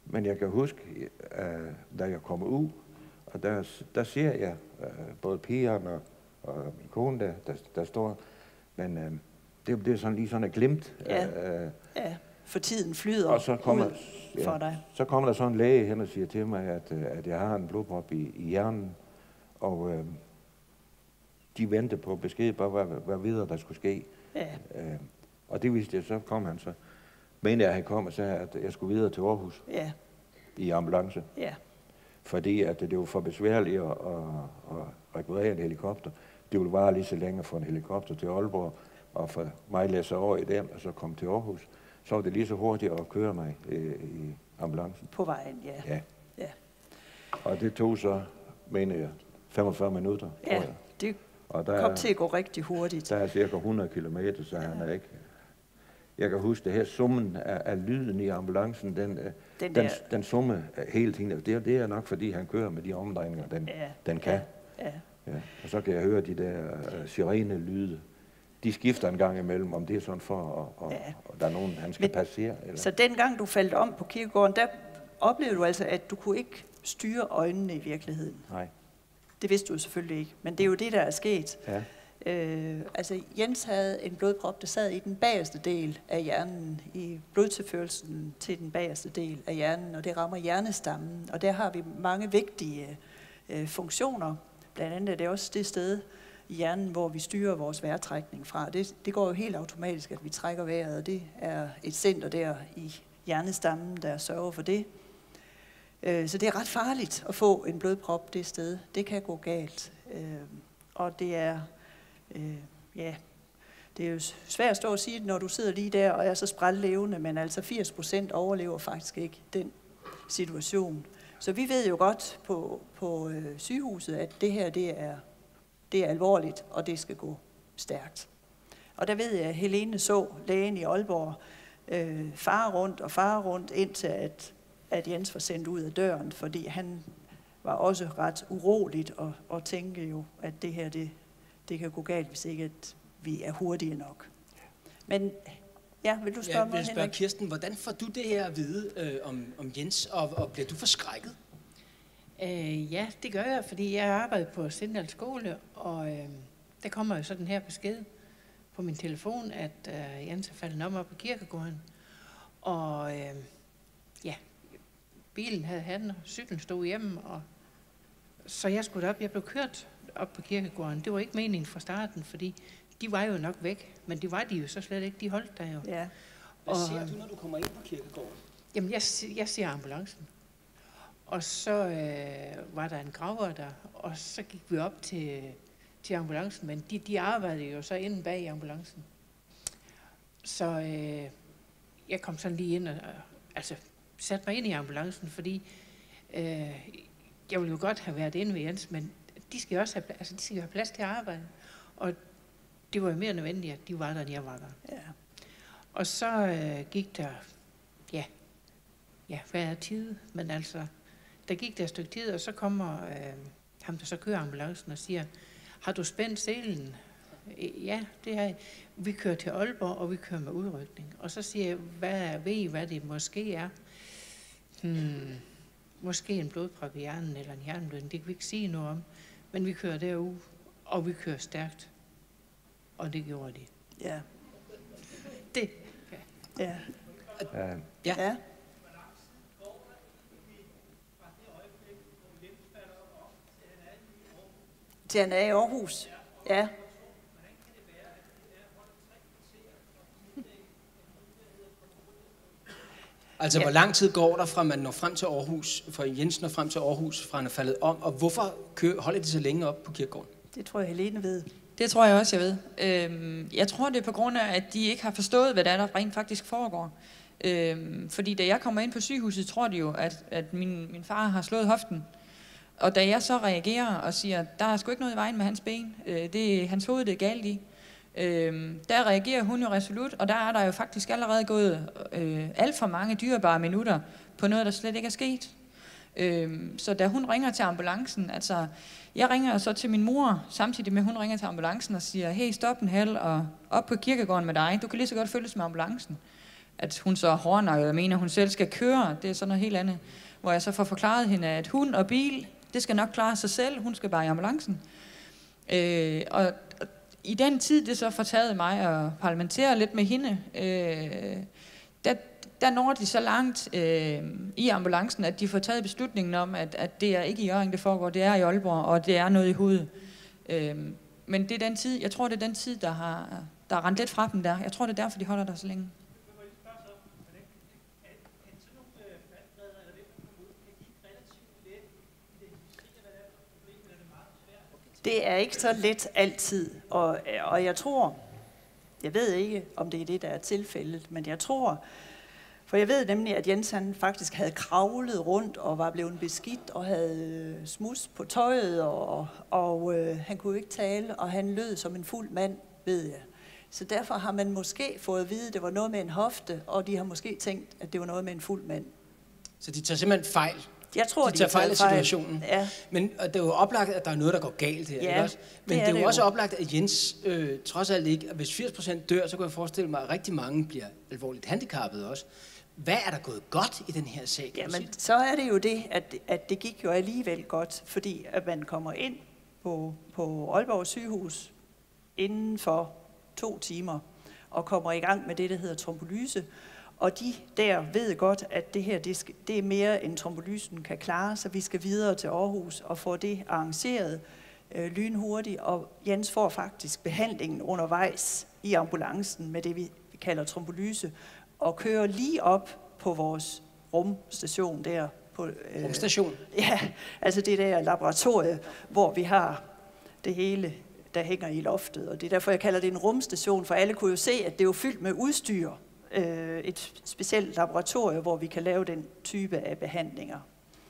Men jeg kan huske, øh, da jeg kom ud, og der, der ser jeg øh, både pigerne og, og min kone, der, der, der står. Men øh, det, det er sådan lige sådan et glimt. Ja. Øh, Ja, for tiden flyder og så kommer, ud for dig. så kommer der så en læge hen og siger til mig, at, at jeg har en blodprop i, i hjernen. Og øh, de ventede på besked på, hvad, hvad videre der skulle ske. Ja, Øh, og det viste jeg, så kom han så. Men jeg, han kom og sagde, at jeg skulle videre til Aarhus ja, i ambulance. ja, fordi at det var for besværligt at, at, at rekvirere en helikopter. Det ville vare lige så længe for en helikopter til Aalborg, og for mig læse over i den, og så komme til Aarhus. Så var det lige så hurtigt at køre mig øh, i ambulancen. på vejen, ja. Ja. Ja, Og det tog så, mener jeg, 45 minutter, tror ja jeg. det Og der, kom er- til at gå rigtig hurtigt. der er cirka 100 km, så han er ikke... Jeg kan huske det her summen af, af lyden i ambulancen, den, øh, Den den, der- den, summe hele tiden. Det, det er nok, fordi han kører med de omdrejninger, den, Ja, den kan. Ja, Ja, og så kan jeg høre de der uh, sirene-lyde. De skifter en gang imellem, om det er sådan for, og, og, Ja. ja. og der er nogen, han skal Men- passere. Eller? Så dengang du faldt om på kirkegården, der oplevede du altså, at du kunne ikke styre øjnene i virkeligheden. Nej. Det vidste du selvfølgelig ikke, men det er jo det, der er sket. Ja. Øh, altså Jens havde en blodprop, der sad i den bagerste del af hjernen, i blodtilførelsen til den bagerste del af hjernen, og det rammer hjernestammen. Og der har vi mange vigtige øh, funktioner. Blandt andet er det også det sted i hjernen, hvor vi styrer vores vejrtrækning fra. Det, det går jo helt automatisk, at vi trækker vejret, og det er et center der i hjernestammen, der sørger for det. Øh, Så det er ret farligt at få en blodprop det sted. Det kan gå galt. Øh, og det er, øh, ja, det er jo svært at stå og sige, når du sidder lige der og er så sprællevende, men altså 80 procent overlever faktisk ikke den situation. Så vi ved jo godt på, på øh, sygehuset, at det her det er, det er alvorligt, og det skal gå stærkt. Og der ved jeg, at Helene så lægen i Aalborg øh, fare rundt og fare rundt, indtil at, at Jens var sendt ud af døren, fordi han var også ret uroligt og, og tænkte jo, at det her det, det kan gå galt, hvis ikke at vi er hurtige nok. Men ja, vil du spørge Ja, mig, vil spørge Henrik? Kirsten, hvordan får du det her at vide øh, om, om Jens, og, og bliver du forskrækket? Øh, ja, det gør jeg, fordi jeg arbejder på Sindal skole, og øh, der kommer jo så den her besked på min telefon, at øh, Jens er faldet om op på kirkegården. Og øh, bilen havde han, og cyklen stod hjemme, og så jeg skulle op. Jeg blev kørt op på kirkegården. Det var ikke meningen fra starten, fordi de var jo nok væk, men det var de jo så slet ikke. De holdt der jo. Ja, Hvad Og- ser du, når du kommer ind på kirkegården? Jamen, jeg, jeg ser ambulancen. Og så øh, var der en graver der, og så gik vi op til, til ambulancen, men de, de arbejdede jo så inde bag i ambulancen. Så øh, jeg kom sådan lige ind og, og altså, satte mig ind i ambulancen, fordi øh, jeg ville jo godt have været inde ved Jens, men de skal også have, altså, de skal have plads til at arbejde. Og det var jo mere nødvendigt, at de var der, end jeg var der. ja. Og så øh, gik der, ja, ja, hvad er tid? Men altså, der gik der et stykke tid, og så kommer øh, ham, der så kører ambulancen og siger, har du spændt selen? "Øh, Ja, det har jeg. Vi kører til Aalborg, og vi kører med udrykning. Og så siger jeg, hvad, ved I, hvad det måske er? Hmm, måske en blodprop i hjernen eller en hjerneblødning, det kan vi ikke sige noget om. Men vi kører derud, og vi kører stærkt. Og det gjorde de. Ja, Det, ja, Ja, Ja. ja. Til han er i Aarhus. Ja. Altså, Ja. hvor lang tid går der fra man når frem til Aarhus, fra Jens når frem til Aarhus, fra han er faldet om, og hvorfor kører, holder de så længe op på kirkegården? Det tror jeg, Helene ved. Det tror jeg også, jeg ved. Øhm, jeg tror, det er på grund af, at de ikke har forstået, hvad der, er, der rent faktisk foregår. Øhm, fordi da jeg kommer ind på sygehuset, tror de jo, at, at min, min far har slået hoften. Og da jeg så reagerer og siger, der er sgu ikke noget i vejen med hans ben, øh, det er hans hoved, det er galt i, øhm, der reagerer hun jo resolut, og der er der jo faktisk allerede gået øh, alt for mange dyrebare minutter på noget, der slet ikke er sket. Øhm, så da hun ringer til ambulancen, altså jeg ringer så til min mor, samtidig med at hun ringer til ambulancen og siger, hey stop en hal og op på kirkegården med dig, du kan lige så godt følges med ambulancen. At hun så hårdnakket og mener, at hun selv skal køre, det er sådan noget helt andet. Hvor jeg så får forklaret hende, at hun og bil, det skal nok klare sig selv, hun skal bare i ambulancen. Øh, og, og i den tid, det så fortalte mig at parlamentere lidt med hende, øh, der, der når de så langt øh, i ambulancen, at de får taget beslutningen om, at, at det er ikke i Jørgen, det foregår, det er i Aalborg, og det er noget i hovedet. Øh, men det er den tid, jeg tror, det er den tid, der har, der har rendt lidt fra dem der. Jeg tror, det er derfor, de holder der så længe. Det er ikke så let altid, og, og jeg tror, jeg ved ikke, om det er det, der er tilfældet, men jeg tror, for jeg ved nemlig, at Jens han faktisk havde kravlet rundt og var blevet beskidt og havde øh, smus på tøjet, og, og øh, han kunne ikke tale, og han lød som en fuld mand, ved jeg. Så derfor har man måske fået at vide, at det var noget med en hofte, og de har måske tænkt, at det var noget med en fuld mand. Så de tager simpelthen fejl. Jeg tror, De tager har fejl af situationen. Ja, Men og det er jo oplagt, at der er noget, der går galt her. Ja, ikke også? Men det det er er, det jo også jo. oplagt, at Jens øh, trods alt ikke, at hvis 80% dør, så kan jeg forestille mig, at rigtig mange bliver alvorligt handicappet også. Hvad er der gået godt i den her sag? Jamen, så er det jo det, at, at det gik jo alligevel godt, fordi at man kommer ind på, på Aalborg sygehus inden for to timer og kommer i gang med det, der hedder trombolyse. Og de der ved godt, at det her det, skal, det er mere end trombolysen kan klare, så vi skal videre til Aarhus og få det arrangeret øh, lynhurtigt. Og Jens får faktisk behandlingen undervejs i ambulancen med det, vi kalder trombolyse, og kører lige op på vores rumstation der. På, øh, Rumstation. Ja, altså det der laboratorie, hvor vi har det hele, der hænger i loftet. Og det er derfor, jeg kalder det en rumstation, for alle kunne jo se, at det er fyldt med udstyr. Øh, et specielt laboratorium, hvor vi kan lave den type af behandlinger.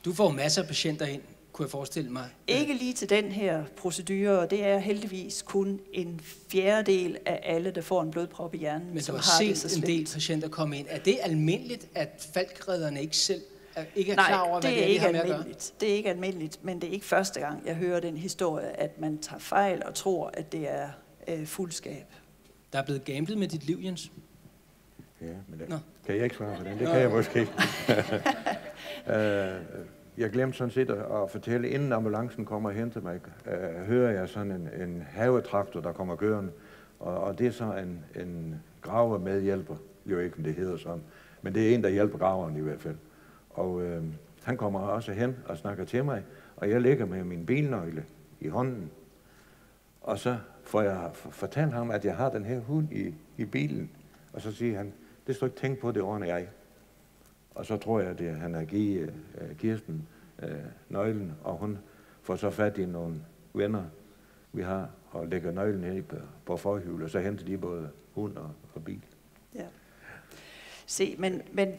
Du får masser af patienter ind, kunne jeg forestille mig. Ikke lige til den her procedure, og det er heldigvis kun en fjerdedel af alle, der får en blodprop i hjernen, Men som har har det så set en del patienter komme ind. Er det almindeligt, at falkredderne ikke selv er, ikke er Nej, klar over, hvad det det er de ikke har at gøre? almindeligt. Det er ikke almindeligt, men det er ikke første gang, jeg hører den historie, at man tager fejl og tror, at det er øh, fuldskab. Der er blevet gamblet med dit liv, Jens. Ja, men det, Nå. kan jeg ikke svare på den? Det kan jeg måske ikke. Øh, jeg glemte sådan set at, at fortælle, inden ambulancen kommer og henter mig, øh, hører jeg sådan en, en havetraktor, der kommer kørende. Og, og det er så en, en graver medhjælper. Ved ikke, om det hedder sådan. Men det er en, der hjælper graveren i hvert fald. Og øh, han kommer også hen og snakker til mig, og jeg ligger med min bilnøgle i hånden. Og så får jeg fortalt ham, at jeg har den her hund i, i bilen. Og så siger han, det skal du ikke tænke på, det ordner jeg. Og så tror jeg, at han har givet uh, Kirsten uh, nøglen, og hun får så fat i nogle venner, vi har, og lægger nøglen her på, på forhjul, og så henter de både hund og, og bil. Ja. Se, men, men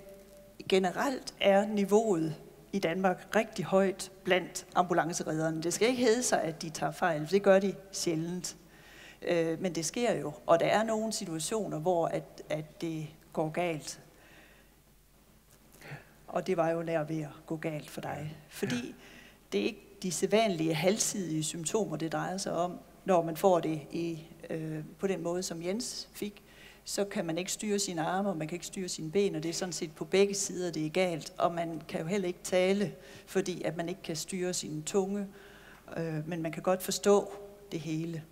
generelt er niveauet i Danmark rigtig højt blandt ambulanceredderne. Det skal ikke hedde sig, at de tager fejl, for det gør de sjældent. Øh, men det sker jo, og der er nogle situationer, hvor at, at det går galt. Og det var jo nær ved at gå galt for dig. Fordi det er ikke de sædvanlige halvsidige symptomer, det drejer sig om, når man får det i, øh, på den måde, som Jens fik. Så kan man ikke styre sine arme, og man kan ikke styre sine ben, og det er sådan set på begge sider, det er galt. Og man kan jo heller ikke tale, fordi at man ikke kan styre sin tunge, øh, men man kan godt forstå det hele.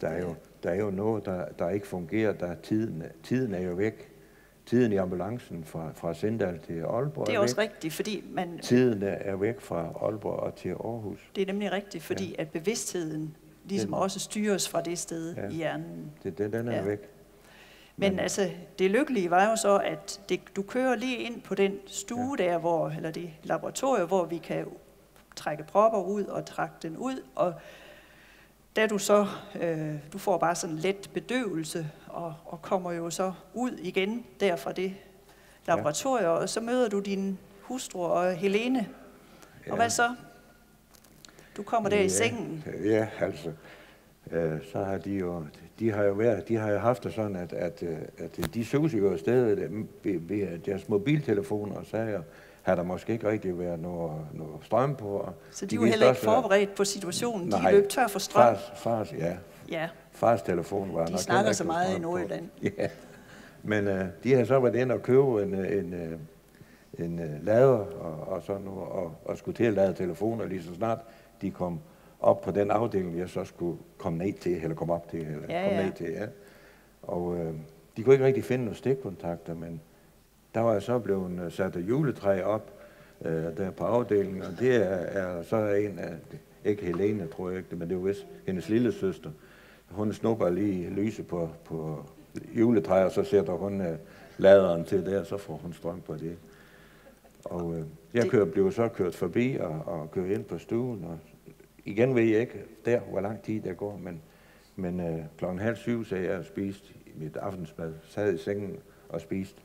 Der er jo, der er jo noget, der, der ikke fungerer. Der er tiden, tiden er jo væk. Tiden i ambulancen fra, fra Sindal til Aalborg Det er væk. også rigtigt, fordi man, Tiden er væk fra Aalborg og til Aarhus. det er nemlig rigtigt, fordi at bevidstheden ligesom Den- også styres fra det sted Ja. i hjernen. Det, den, den er Ja. væk. Men Men- altså, det lykkelige var jo så, at det, du kører lige ind på den stue ja. der, hvor, eller det laboratorium, hvor vi kan trække propper ud og trække den ud, og da du så, øh, du får bare sådan let bedøvelse, og, og kommer jo så ud igen der fra det laboratorium, og så møder du din hustru og Helene. Ja. Ja. Og hvad så? Du kommer der i Ja, sengen. Ja, altså. Øh, så har de jo, de har jo været, de har jo haft det sådan, at, at, øh, at de søger jo afsted øh, ved, deres mobiltelefoner, og sagde, at har der måske ikke rigtig været noget, noget strøm på. Og Så de, de var heller ikke forberedt på situationen. De Nej, løb tør for strøm. Fars, fars, ja. Ja. Fars telefon var De nok snakker heller så meget i. Nordjylland. Ja. Men øh, de har så været inde og købe en, øh, en, øh, en øh, lader og, og, sådan noget, og, og skulle til at lade telefoner lige så snart de kom op på den afdeling, jeg så skulle komme ned til, eller komme op til, eller Ja, komme ja. ned til, ja. Og øh, de kunne ikke rigtig finde nogle stikkontakter, men der var jeg så blevet øh, sat et juletræ op øh, der på afdelingen, og det er, er så en af, ikke Helene, tror jeg ikke, men det var vist hendes lille søster. Hun snupper lige lyse på, på juletræet, og så sætter hun øh, laderen til der, så får hun strøm på det. Og øh, jeg kører, blev så kørt forbi og, og kører ind på stuen, og igen ved jeg ikke der, hvor lang tid der går, men, men øh, klokken halv syv sagde jeg og spiste mit aftensmad, sad i sengen og spiste.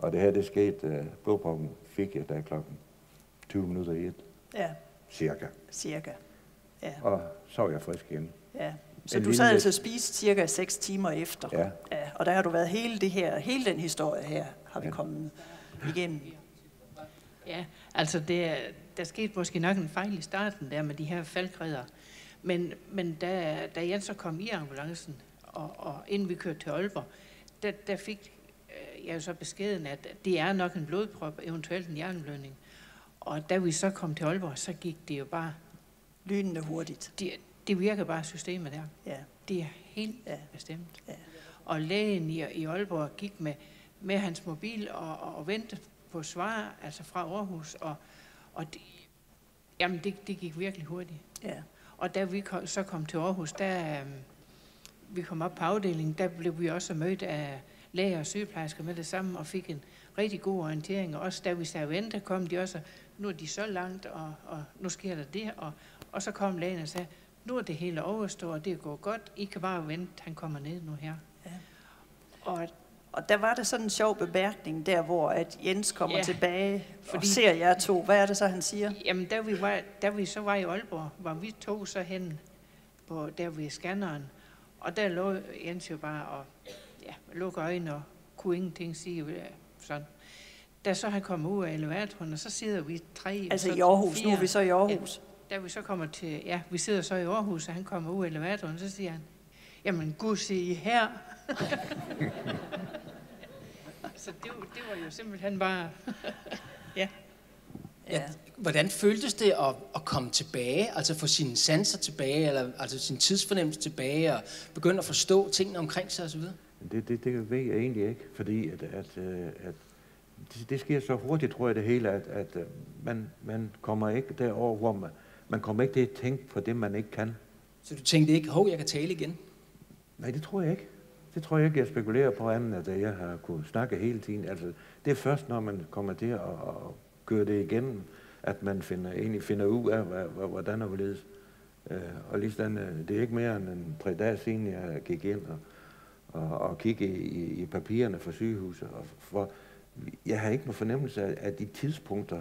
Og det her, det skete, øh, blodproppen fik jeg da klokken 20 minutter i et, Ja, cirka. cirka. Ja, Og så var jeg frisk igen. ja. Så En du sad altså og spiste cirka 6 timer efter. Ja. ja. Og der har du været hele det her, hele den historie her, har vi Ja. kommet igennem. Ja, altså det, der skete måske nok en fejl i starten der med de her faldgræder. Men, men da, da Jens så kom i ambulancen, og, og inden vi kørte til Aalborg, der, der fik jeg jo så beskeden, at det er nok en blodprop, eventuelt en hjerneblødning. Og da vi så kom til Aalborg, så gik det jo bare, Lynende hurtigt. det, det virker bare systemet der. Ja, Det er helt Ja. ja. bestemt. Ja. Og lægen i, i Aalborg gik med, med hans mobil og, og, og ventede på svar, altså fra Aarhus, og, og det, jamen det, det gik virkelig hurtigt. ja. Og da vi kom, så kom til Aarhus, der øhm, vi kom op på afdelingen, der blev vi også mødt af læger og sygeplejersker med det samme, og fik en rigtig god orientering. Og også da vi sagde vente, kom de også, nu er de så langt, og, og nu sker der det. Og, og så kom lægen og sagde, nu er det hele overstået, og det går godt, I kan bare vente, han kommer ned nu her. Ja. Og, Og der var der sådan en sjov bemærkning der, hvor at Jens kommer Ja, tilbage fordi- og ser jer to. Hvad er det så, han siger? Jamen, da vi, var, da vi så var i Aalborg, var vi to så hen på, der ved scanneren. Og der lå Jens jo bare og ja, lukkede øjnene og kunne ingenting sige. øh, Sådan. Da så han kommer ud af elevatoren, og så sidder vi tre... Altså så i Aarhus. fire. Nu er vi så i Aarhus. Da vi så kommer til... Ja, vi sidder så i Aarhus, og han kommer ud af elevatoren, så siger han, jamen gud, se I her. så det, var- det var jo simpelthen bare... ja. Ja. Hvordan føltes det at, at komme tilbage, altså få sine sanser tilbage, eller altså sin tidsfornemmelse tilbage, og begynde at forstå tingene omkring sig osv.? Det, det, det ved jeg egentlig ikke, fordi at, at, øh, at det, det sker så hurtigt, tror jeg det hele, at, at øh, man, man kommer ikke derover, hvor man, man kommer ikke til at tænke på det, man ikke kan. Så du tænkte ikke, hov, jeg kan tale igen? Nej, det tror jeg ikke. Det tror jeg ikke, jeg spekulerer på andet, at jeg har kunnet snakke hele tiden. Altså, det er først, når man kommer til at, at køre det igennem, at man finder, egentlig finder ud af, hvordan og hvorledes. Øh, og lige sådan, det er ikke mere end en tre dage siden, jeg gik ind og, og, og kigge i, i, papirerne for sygehuset. Og for, jeg har ikke nogen fornemmelse af, af de tidspunkter,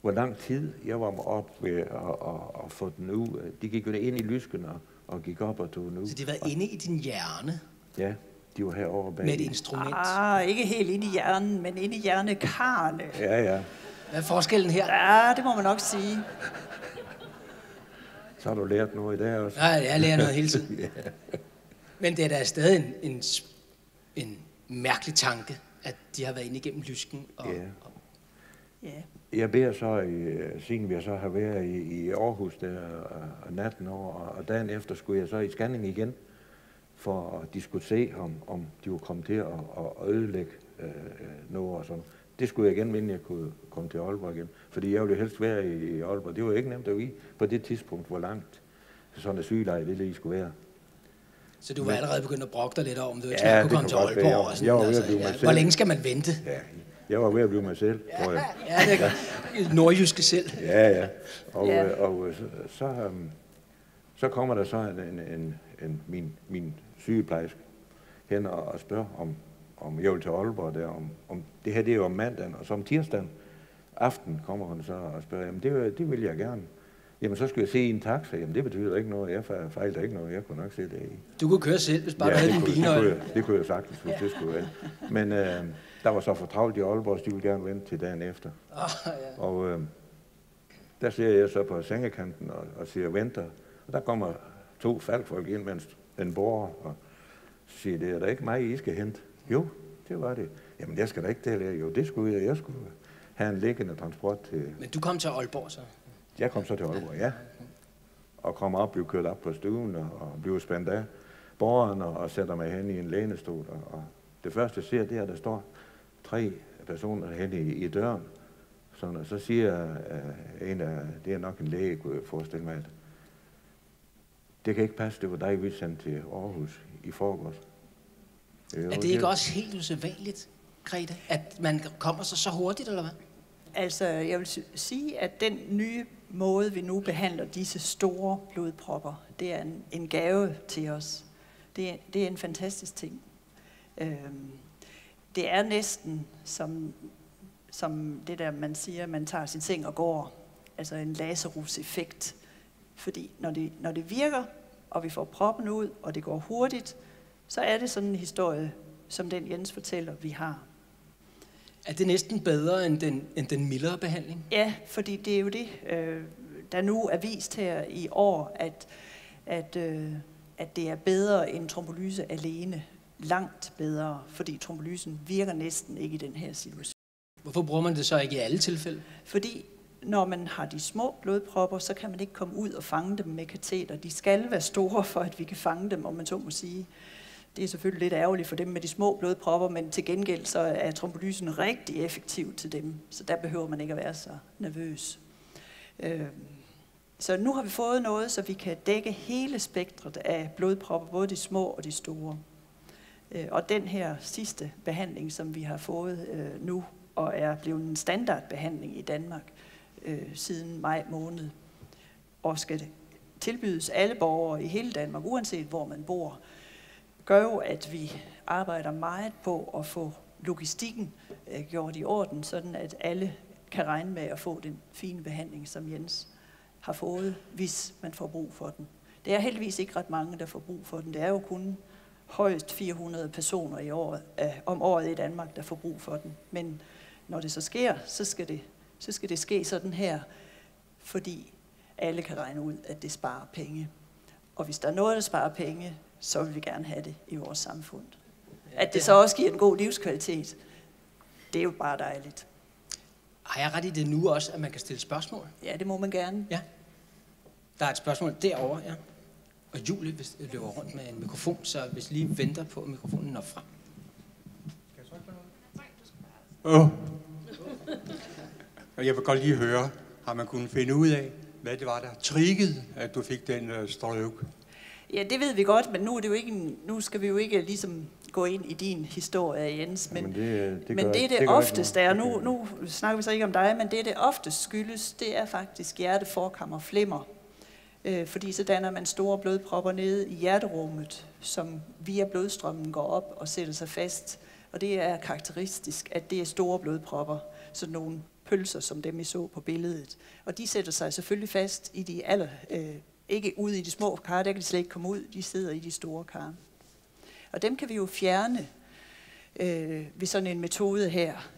hvor lang tid jeg var op ved at, at, at få den ud. De gik jo ind i lysken og, og gik op og tog den ud. Så det var inde i din hjerne Ja, de var herovre bag. med et instrument. Ah, ikke helt inde i hjernen, men inde i hjernekarne. Ja, ja. Hvad er forskellen her? Ja, det må man nok sige. Så har du lært noget i dag også. Nej, jeg lærer noget hele tiden. Men det er da stadig en, en, en mærkelig tanke, at de har været inde igennem lysken. Og, Ja. og, Ja. Jeg beder så, i, siden vi så har været i, i Aarhus der og, og natten over, og, og dagen efter skulle jeg så i scanning igen, for at de skulle se, om, om de var kommet til at, at ødelægge øh, noget og sådan. Det skulle jeg igen, inden jeg kunne komme til Aalborg igen. Fordi jeg ville jo helst være i, Aalborg. Det var ikke nemt at vide på det tidspunkt, hvor langt sådan en sygeleje det lige skulle være. Så du var allerede begyndt at brokke dig lidt over, om du ikke Ja, kunne komme til godt være. Aalborg. Og sådan, Jeg var ved at altså, blive mig ja. selv. Hvor længe skal man vente? Ja, jeg var ved at blive mig selv, tror jeg. Ja, det er godt. Nordjyske selv. Ja, ja. Og, Ja. ja. og øh, så, så, øhm, så kommer der så en, en, en, en min, min sygeplejerske hen og, og spørger, om, om jeg vil til Aalborg der, om, om det her det er jo om mandagen, og så om tirsdagen aften kommer hun så og spørger, jamen det, vil- det vil jeg gerne. Jamen så skal jeg se en taxa, jamen det betyder ikke noget, jeg fe- fejler ikke noget, jeg kunne nok se det i. Du kunne køre selv, hvis bare du Ja, havde det din kunne, det, kunne bilnøgle. jeg, det kunne jeg sagtens, hvis det skulle være. Men øh, der var så for travlt i Aalborg, så de ville gerne vente til dagen efter. Oh, ja. Og øh, der ser jeg så på sengekanten og, og siger venter. Og der kommer to faldfolk ind med en, en borger og siger, det er da ikke mig, I skal hente. Jo, det var det. Jamen, jeg skal da ikke det. Jo, det skulle jeg. Jeg skulle have en liggende transport til... Men du kom til Aalborg så. Jeg kom så til Aalborg, ja. Og kommer op, bliver kørt op på stuen og, og bliver spændt af borgeren og, og sætter mig hen i en lænestol. Og, og det første, jeg ser, det er, at der står tre personer hen i, i døren. Sådan, og så siger uh, en af, det er nok en læge, kunne jeg forestille mig, at det kan ikke passe, det var dig, vi sendte til Aarhus i forgårs. Er det ikke også helt usædvanligt, Grete, at man kommer så så hurtigt, eller hvad? Altså, jeg vil sige, at den nye måde, vi nu behandler disse store blodpropper, det er en, en gave til os. Det er, det er en fantastisk ting. Øhm, det er næsten som, som det der, man siger, man tager sin seng og går. Altså en Lazarus-effekt. Fordi når det, når det virker, og vi får proppen ud, og det går hurtigt, så er det sådan en historie, som den Jens fortæller, vi har. Er det næsten bedre end den, end den mildere behandling? Ja, fordi det er jo det, øh, der nu er vist her i år, at, at, øh, at det er bedre end trombolyse alene. Langt bedre, fordi trombolysen virker næsten ikke i den her situation. Hvorfor bruger man det så ikke i alle tilfælde? Fordi når man har de små blodpropper, så kan man ikke komme ud og fange dem med kateter. De skal være store, for at vi kan fange dem, om man så må sige. Det er selvfølgelig lidt ærgerligt for dem med de små blodpropper, men til gengæld så er trombolysen rigtig effektiv til dem, så der behøver man ikke at være så nervøs. Øh, Så nu har vi fået noget, så vi kan dække hele spektret af blodpropper, både de små og de store. Øh, Og den her sidste behandling, som vi har fået øh, nu, og er blevet en standardbehandling i Danmark øh, siden maj måned, og skal tilbydes alle borgere i hele Danmark, uanset hvor man bor, gør jo, at vi arbejder meget på at få logistikken øh, gjort i orden, sådan at alle kan regne med at få den fine behandling, som Jens har fået, hvis man får brug for den. Det er heldigvis ikke ret mange, der får brug for den. Det er jo kun højst 400 personer i året, øh, om året i Danmark, der får brug for den. Men når det så sker, så skal det, så skal det ske sådan her, fordi alle kan regne ud, at det sparer penge. Og hvis der er noget, der sparer penge, så vil vi gerne have det i vores samfund. At det så også giver en god livskvalitet, det er jo bare dejligt. Har jeg ret i det nu også, at man kan stille spørgsmål? Ja, det må man gerne. Ja. Der er et spørgsmål derovre, ja. Og Julie hvis, løber rundt med en mikrofon, så hvis lige venter på, at mikrofonen når frem. Åh. Og jeg vil godt lige høre, har man kunnet finde ud af, hvad det var, der triggede, at du fik den uh, stroke? Ja, det ved vi godt, men nu, er det jo ikke, en- nu skal vi jo ikke ligesom gå ind i din historie, Jens. Men, Men det, det men det, det, det det oftest er, nu, nu snakker vi så ikke om dig, men det, det oftest skyldes, det er faktisk hjerteforkammer flimmer. Øh, fordi så danner man store blodpropper nede i hjerterummet, som via blodstrømmen går op og sætter sig fast. Og det er karakteristisk, at det er store blodpropper, sådan nogle pølser, som dem I så på billedet. Og de sætter sig selvfølgelig fast i de aller, øh, ikke ude i de små kar, der kan de slet ikke komme ud, de sidder i de store kar. Og dem kan vi jo fjerne øh, ved sådan en metode her.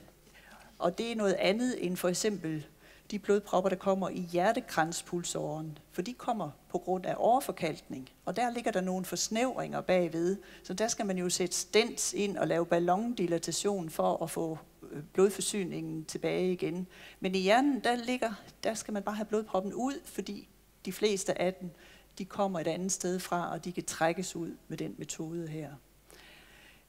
Og det er noget andet end for eksempel de blodpropper, der kommer i hjertekranspulsåren, for de kommer på grund af overforkalkning. Og der ligger der nogle forsnævringer bagved, så der skal man jo sætte stens ind og lave ballondilatation for at få øh, blodforsyningen tilbage igen. Men i hjernen, der, ligger, der skal man bare have blodproppen ud, fordi de fleste af dem, de kommer et andet sted fra, og de kan trækkes ud med den metode her.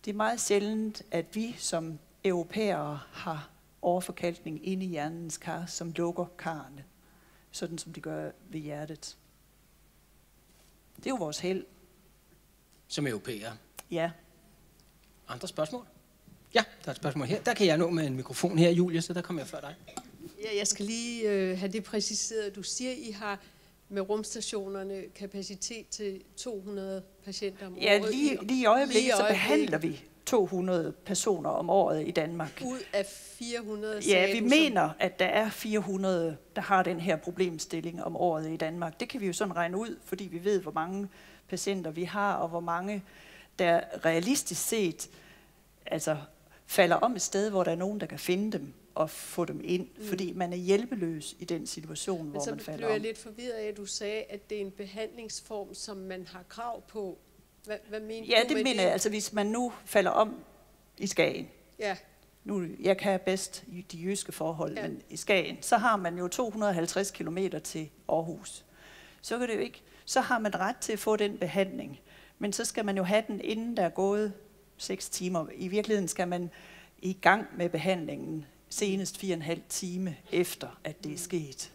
Det er meget sjældent, at vi som europæere har overforkalkning inde i hjernens kar, som lukker karrene, sådan som de gør ved hjertet. Det er jo vores held. Som europæer. Ja. Andre spørgsmål? Ja, der er et spørgsmål her. Der kan jeg nå med en mikrofon her, Julie, så der kommer jeg før dig. Ja, jeg skal lige øh, have det præciseret. Du siger, I har med rumstationerne kapacitet til 200 patienter om Ja, året. lige, lige i øjeblikket, Lige i så øjeblikket. behandler vi 200 personer om året i Danmark. Ud af 400, Ja, vi mener, at der er 400, der har den her problemstilling om året i Danmark. Det kan vi jo sådan regne ud, fordi vi ved, hvor mange patienter vi har, og hvor mange, der realistisk set altså, falder om et sted, hvor der er nogen, der kan finde dem og få dem ind, mm. fordi man er hjælpeløs i den situation, Men hvor så man falder blev jeg om. lidt forvirret af, at du sagde, at det er en behandlingsform, som man har krav på. Hvad, hvad mener Ja, du det med mener jeg. Altså, hvis man nu falder om i Skagen, Ja, nu, jeg kan bedst de jyske forhold, ja. men i Skagen, så har man jo 250 km til Aarhus. Så kan det jo ikke, så har man ret til at få den behandling. Men så skal man jo have den, inden der er gået 6 timer. I virkeligheden skal man i gang med behandlingen senest 4,5 time efter, at det er sket.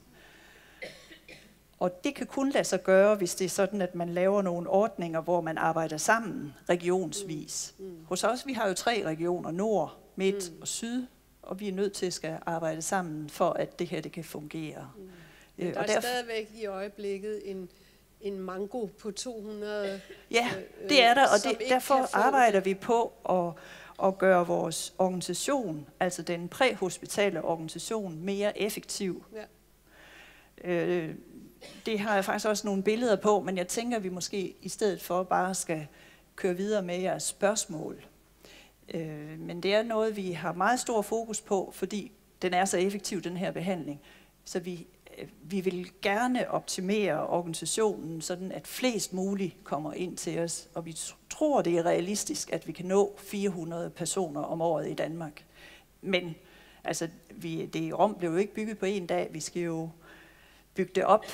Og det kan kun lade sig gøre, hvis det er sådan, at man laver nogle ordninger, hvor man arbejder sammen regionsvis. Hos os, vi har jo tre regioner, nord, midt mm. og syd, og vi er nødt til at skal arbejde sammen, for at det her det kan fungere. Mm. men der er stadigvæk i øjeblikket en, en mango på 200 Ja, øh, det er der, og som det, derfor arbejder vi på at, at gøre vores organisation, altså den præhospitale organisation, mere effektiv. Ja. Øh, det har jeg faktisk også nogle billeder på, men jeg tænker, at vi måske i stedet for bare skal køre videre med jeres spørgsmål. Øh, men det er noget, vi har meget stor fokus på, fordi den er så effektiv, den her behandling. Så vi, vi vil gerne optimere organisationen, sådan at flest muligt kommer ind til os. Og vi tror, det er realistisk, at vi kan nå 400 personer om året i Danmark. Men altså, vi, det i Rom blev jo ikke bygget på en dag. Vi skal jo bygge det op.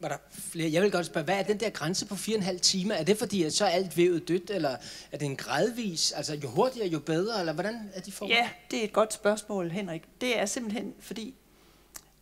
Var der flere? Jeg vil godt spørge, hvad er den der grænse på 4,5 timer? Er det fordi, at så er alt vævet dødt, eller er det en gradvis? Altså, jo hurtigere, jo bedre, eller hvordan er de forhold? Ja, det er et godt spørgsmål, Henrik. Det er simpelthen fordi,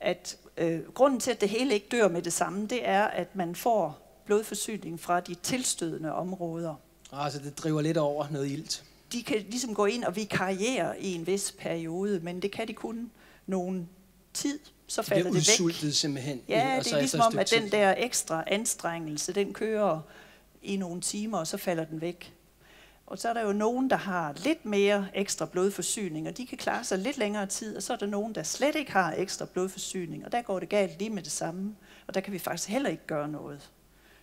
at øh, grunden til, at det hele ikke dør med det samme, det er, at man får blodforsyning fra de tilstødende områder. Altså, det driver lidt over noget ilt. De kan ligesom gå ind og vikariere i en vis periode, men det kan de kun nogen tid. Så Det falder det væk. udsultet simpelthen. Ja, og det er ligesom om, at den der ekstra anstrengelse, den kører i nogle timer, og så falder den væk. Og så er der jo nogen, der har lidt mere ekstra blodforsyning, og de kan klare sig lidt længere tid, og så er der nogen, der slet ikke har ekstra blodforsyning, og der går det galt lige med det samme, og der kan vi faktisk heller ikke gøre noget.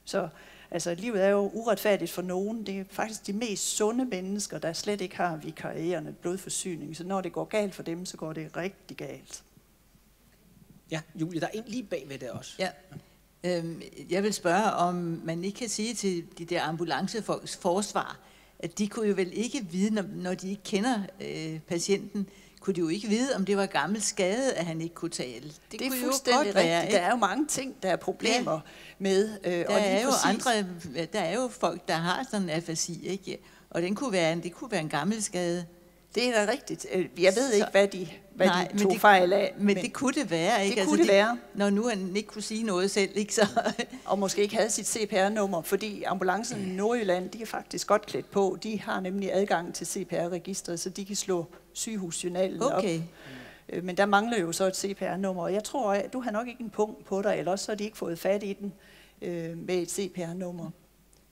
Så altså, livet er jo uretfærdigt for nogen. Det er faktisk de mest sunde mennesker, der slet ikke har vikarierende blodforsyning. Så når det går galt for dem, så går det rigtig galt. Ja, Julie, der er en lige bagved der også. Ja. Øhm, jeg vil spørge, om man ikke kan sige til de der ambulancefolks forsvar, at de kunne jo vel ikke vide, når, når de ikke kender øh, patienten, kunne de jo ikke vide, om det var gammel skade, at han ikke kunne tale. Det, Det er kunne fuldstændig jo godt være, rigtigt. Der er jo mange ting, der er problemer ja. med. Øh, Der og er jo præcis- andre, der er jo folk, der har sådan en afasi, ikke? Og den kunne være, en- det kunne være en gammel skade. Det er da rigtigt. Øh, Jeg ved Så- ikke, hvad de, hvad Nej, de men tog det- fejl af. Men, men det kunne det være, ikke? Altså, kunne det være. Når nu han ikke kunne sige noget selv, ikke? Så, Og måske ikke havde sit CPR-nummer, fordi ambulancen i Nordjylland, de er faktisk godt klædt på. De har nemlig adgang til CPR-registret, så de kan slå sygehusjournalen okay. op. Øh, Men der mangler jo så et CPR-nummer, og jeg tror, at du har nok ikke en punkt på dig, eller også så har de ikke fået fat i den øh, med et CPR-nummer.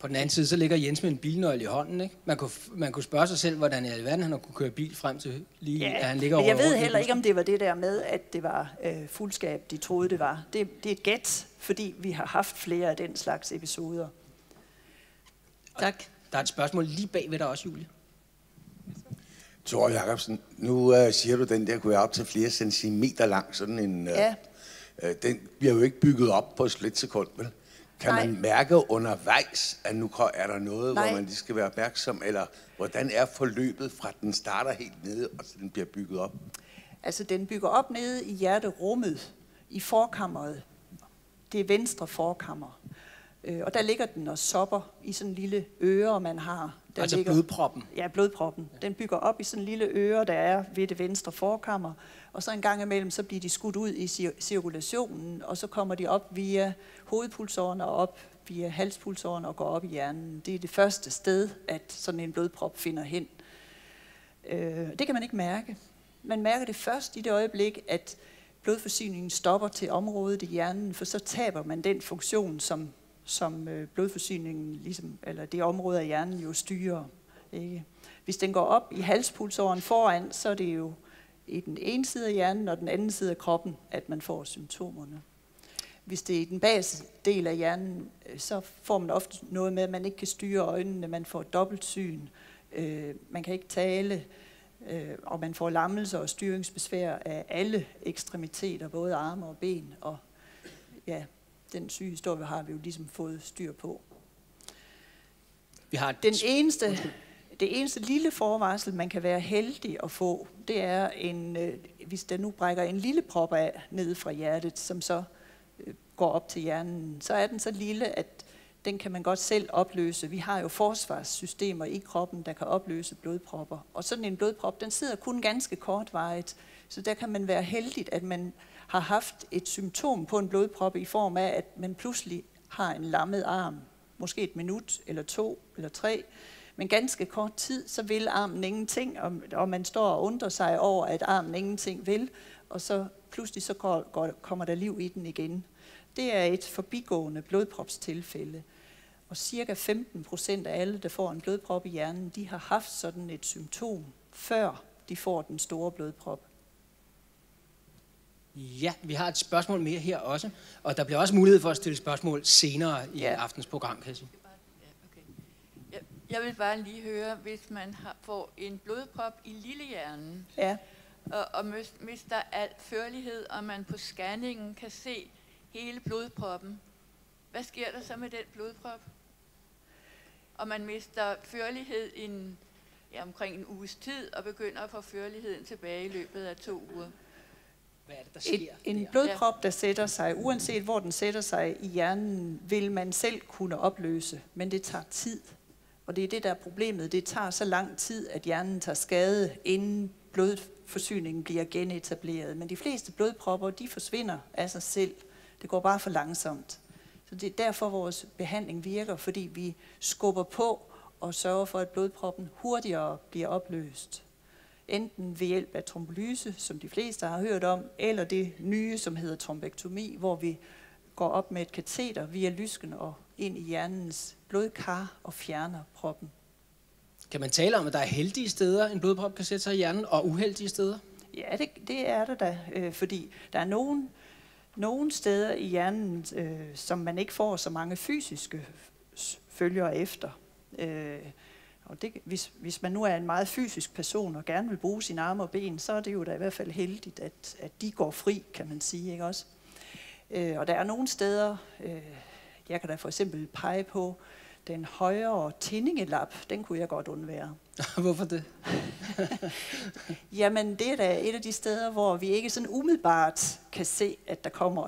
På den anden side, så ligger Jens med en bilnøgle i hånden. Ikke? Man, kunne, man kunne spørge sig selv, hvordan i alverden han har kunne køre bil frem til lige, at han ligger men jeg ved heller ikke, om det var det der med, at det var øh, fuldskab, de troede, det var. Det, det er et gæt, fordi vi har haft flere af den slags episoder. Tak. Der er et spørgsmål lige bagved dig også, Julie. Thor Jacobsen, nu uh, siger du, den der kunne være op til flere centimeter lang, sådan en... Uh, Ja. uh, den bliver jo ikke bygget op på et splitsekund, vel? Kan Nej. man mærke undervejs, at nu er der noget, Nej. hvor man lige skal være opmærksom, eller hvordan er forløbet fra den starter helt nede, og til den bliver bygget op? Altså, den bygger op nede i hjerterummet, i forkammeret. Det er venstre forkammer. Øh, og der ligger den og sopper i sådan en lille øre, man har. Der Altså blodproppen. Ja, blodproppen. Den bygger op i sådan en lille øre, der er ved det venstre forkammer. Og så en gang imellem, så bliver de skudt ud i cir- cirkulationen, og så kommer de op via hovedpulsåren og op via halspulsåren og går op i hjernen. Det er det første sted, at sådan en blodprop finder hen. Øh, det kan man ikke mærke. Man mærker det først i det øjeblik, at blodforsyningen stopper til området i hjernen, for så taber man den funktion, som, som øh, blodforsyningen, ligesom, eller det område af hjernen jo styrer. Ikke? Hvis den går op i halspulsåren foran, så er det jo i den ene side af hjernen og den anden side af kroppen, at man får symptomerne. Hvis det er i den bagerste del af hjernen, øh, så får man ofte noget med, at man ikke kan styre øjnene, man får dobbeltsyn, øh, man kan ikke tale, øh, og man får lammelse og styringsbesvær af alle ekstremiteter, både arme og ben, og ja, den syge historie har vi jo ligesom fået styr på. Vi har Den eneste, det eneste lille forvarsel, man kan være heldig at få, det er, en, øh, hvis der nu brækker en lille prop af nede fra hjertet, som så øh, går op til hjernen, så er den så lille, at den kan man godt selv opløse. Vi har jo forsvarssystemer i kroppen, der kan opløse blodpropper. Og sådan en blodprop, den sidder kun ganske kortvarigt. Så der kan man være heldig, at man har haft et symptom på en blodprop i form af, at man pludselig har en lammet arm. Måske et minut, eller to, eller tre. Men ganske kort tid, så vil armen ingenting, og, og man står og undrer sig over, at armen ingenting vil, og så pludselig så går, går, kommer der liv i den igen. Det er et forbigående blodpropstilfælde. Og cirka 15 procent af alle, der får en blodprop i hjernen, de har haft sådan et symptom, før de får den store blodprop. Ja, vi har et spørgsmål mere her også, og der bliver også mulighed for at stille spørgsmål senere i Ja. aftens program, kan jeg sige. Jeg, vil bare lige høre, hvis man har, får en blodprop i lillehjernen, Ja. og, og mis- mister al førlighed, og man på scanningen kan se hele blodproppen, hvad sker der så med den blodprop? Og man mister førlighed i en, ja, omkring en uges tid, og begynder at få førligheden tilbage i løbet af to uger. Hvad er det, der Et, sker? en der? blodprop, der sætter sig, uanset hvor den sætter sig i hjernen, vil man selv kunne opløse, men det tager tid. Og det er det, der er problemet. Det tager så lang tid, at hjernen tager skade, inden blodforsyningen bliver genetableret. Men de fleste blodpropper, de forsvinder af sig selv. Det går bare for langsomt. Så det er derfor, vores behandling virker, fordi vi skubber på og sørger for, at blodproppen hurtigere bliver opløst. Enten ved hjælp af trombolyse, som de fleste har hørt om, eller det nye, som hedder trombektomi, hvor vi går op med et kateter via lysken og ind i hjernens blodkar og fjerner proppen. Kan man tale om, at der er heldige steder, en blodprop kan sætte sig i hjernen, og uheldige steder? Ja, det, det er der da, øh, fordi der er nogen, nogle steder i hjernen, øh, som man ikke får så mange fysiske følger efter. Øh, og det, hvis, hvis man nu er en meget fysisk person og gerne vil bruge sine arme og ben, så er det jo da i hvert fald heldigt, at, at de går fri, kan man sige. Ikke også? Øh, og der er nogle steder, øh, jeg kan da for eksempel pege på, den højre tindingelap, den kunne jeg godt undvære. Hvorfor det? Jamen, det er da et af de steder, hvor vi ikke sådan umiddelbart kan se, at der kommer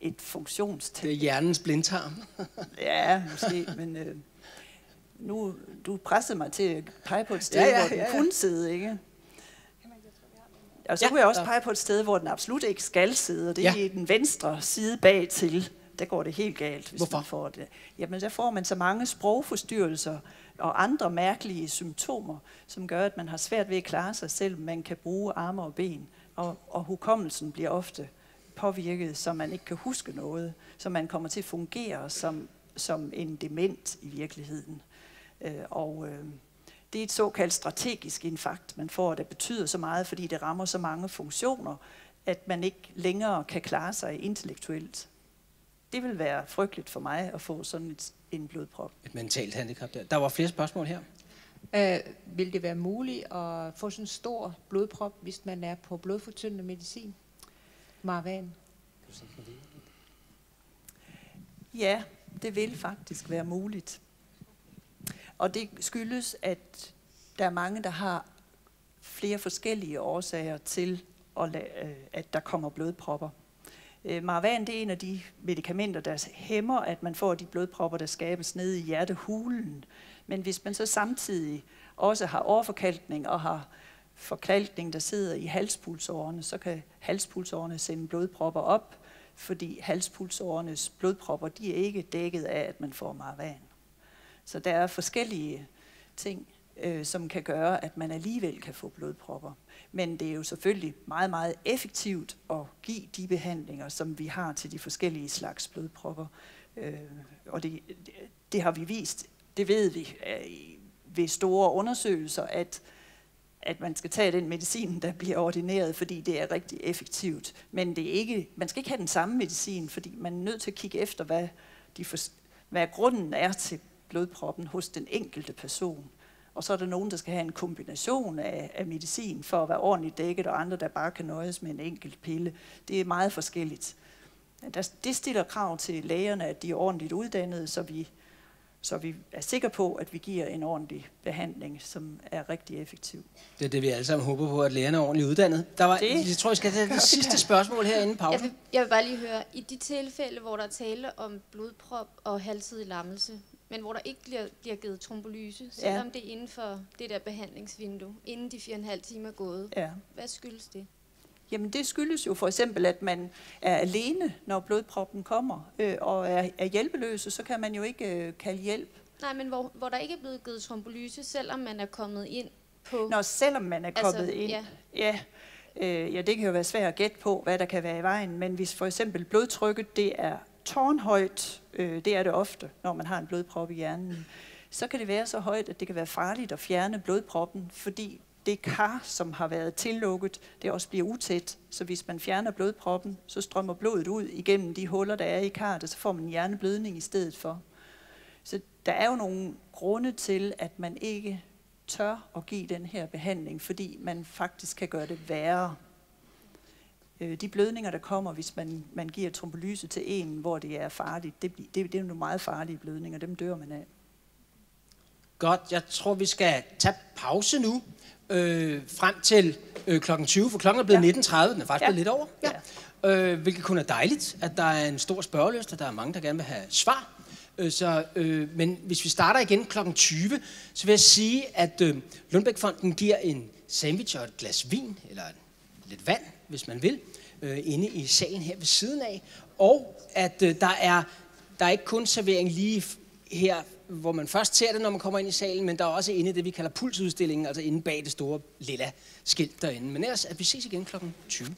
et funktionstegn. Det er hjernens blindtarm. ja, måske, men øh, nu du pressede mig til at pege på et sted, Ja, ja, hvor den ja, ja. kunne sidde, ikke? Og så Ja, kunne jeg også pege på et sted, hvor den absolut ikke skal sidde, og det er Ja. i den venstre side bag til. Der går det helt galt, hvis Hvorfor? man får det. Jamen, der får man så mange sprogforstyrrelser og andre mærkelige symptomer, som gør, at man har svært ved at klare sig selv, man kan bruge arme og ben. Og, og hukommelsen bliver ofte påvirket, så man ikke kan huske noget, så man kommer til at fungere som, som en dement i virkeligheden. Øh, og øh, det er et såkaldt strategisk infarkt, man får, der betyder så meget, fordi det rammer så mange funktioner, at man ikke længere kan klare sig intellektuelt. Det vil være frygteligt for mig at få sådan et, en blodprop. Et mentalt handicap der. Der var flere spørgsmål her. Øh, vil det være muligt at få sådan en stor blodprop, hvis man er på blodfortyndende medicin? Marvan. Ja, det vil faktisk være muligt. Og det skyldes, at der er mange, der har flere forskellige årsager til, at, øh, at der kommer blodpropper. Øh, marvan det er en af de medicamenter, der hæmmer, at man får de blodpropper, der skabes nede i hjertehulen. Men hvis man så samtidig også har overforkalkning og har forkalkning, der sidder i halspulsårene, så kan halspulsårene sende blodpropper op, fordi halspulsårenes blodpropper de er ikke dækket af, at man får marvan. Så der er forskellige ting, øh, som kan gøre, at man alligevel kan få blodpropper. Men det er jo selvfølgelig meget, meget effektivt at give de behandlinger, som vi har til de forskellige slags blodpropper. Øh, og det, det, det har vi vist, det ved vi øh, ved store undersøgelser, at at man skal tage den medicin, der bliver ordineret, fordi det er rigtig effektivt. Men det er ikke, man skal ikke have den samme medicin, fordi man er nødt til at kigge efter, hvad, de for, hvad grunden er til blodproppen hos den enkelte person. Og så er der nogen, der skal have en kombination af, af medicin for at være ordentligt dækket, og andre, der bare kan nøjes med en enkelt pille. Det er meget forskelligt. Der- Det stiller krav til lægerne, at de er ordentligt uddannede, så vi, så vi er sikre på, at vi giver en ordentlig behandling, som er rigtig effektiv. Det er det, vi alle sammen håber på, at lægerne er ordentligt uddannet. Der var, Det jeg tror, jeg skal have det sidste spørgsmål her inden Jeg vil, jeg vil bare lige høre, i de tilfælde, hvor der er tale om blodprop og halvsidig lammelse, men hvor der ikke bliver, bliver givet trombolyse, selvom det er inden for det der behandlingsvindue, inden de fire og en halv time er gået, Ja. hvad skyldes det? Jamen det skyldes jo for eksempel, at man er alene, når blodproppen kommer, øh, og er, er hjælpeløse, så kan man jo ikke øh, kalde hjælp. Nej, men hvor, hvor der ikke er blevet givet trombolyse, selvom man er kommet ind på... Når selvom man er Altså, kommet ind. ja. Ja, øh, ja, det kan jo være svært at gætte på, hvad der kan være i vejen, men hvis for eksempel blodtrykket det er tårnhøjt, øh, det er det ofte, når man har en blodprop i hjernen, så kan det være så højt, at det kan være farligt at fjerne blodproppen, fordi det kar, som har været tillukket, det også bliver utæt. Så hvis man fjerner blodproppen, så strømmer blodet ud igennem de huller, der er i karret, og så får man en hjerneblødning i stedet for. Så der er jo nogle grunde til, at man ikke tør at give den her behandling, fordi man faktisk kan gøre det værre. Øh, De blødninger, der kommer, hvis man, man giver trombolyse til en, hvor det er farligt, det, det, det er jo nogle meget farlige blødninger, dem dør man af. Godt, jeg tror, vi skal tage pause nu. Øh, frem til øh, klokken 20, for klokken er blevet Ja. 19.30, den er faktisk Ja. blevet lidt over. Ja. Øh, hvilket kun er dejligt, at der er en stor spørgeløst, og der er mange, der gerne vil have svar. Øh, så, øh, men hvis vi starter igen klokken 20, så vil jeg sige, at øh, Lundbækfonden giver en sandwich og et glas vin, eller lidt vand, hvis man vil, øh, inde i salen her ved siden af. Og at øh, der, er, der er ikke kun servering lige her, hvor man først ser det, når man kommer ind i salen, men der er også inde i det, vi kalder pulsudstillingen, altså inde bag det store lilla skilt derinde. Men ellers, at vi ses igen kl. 20.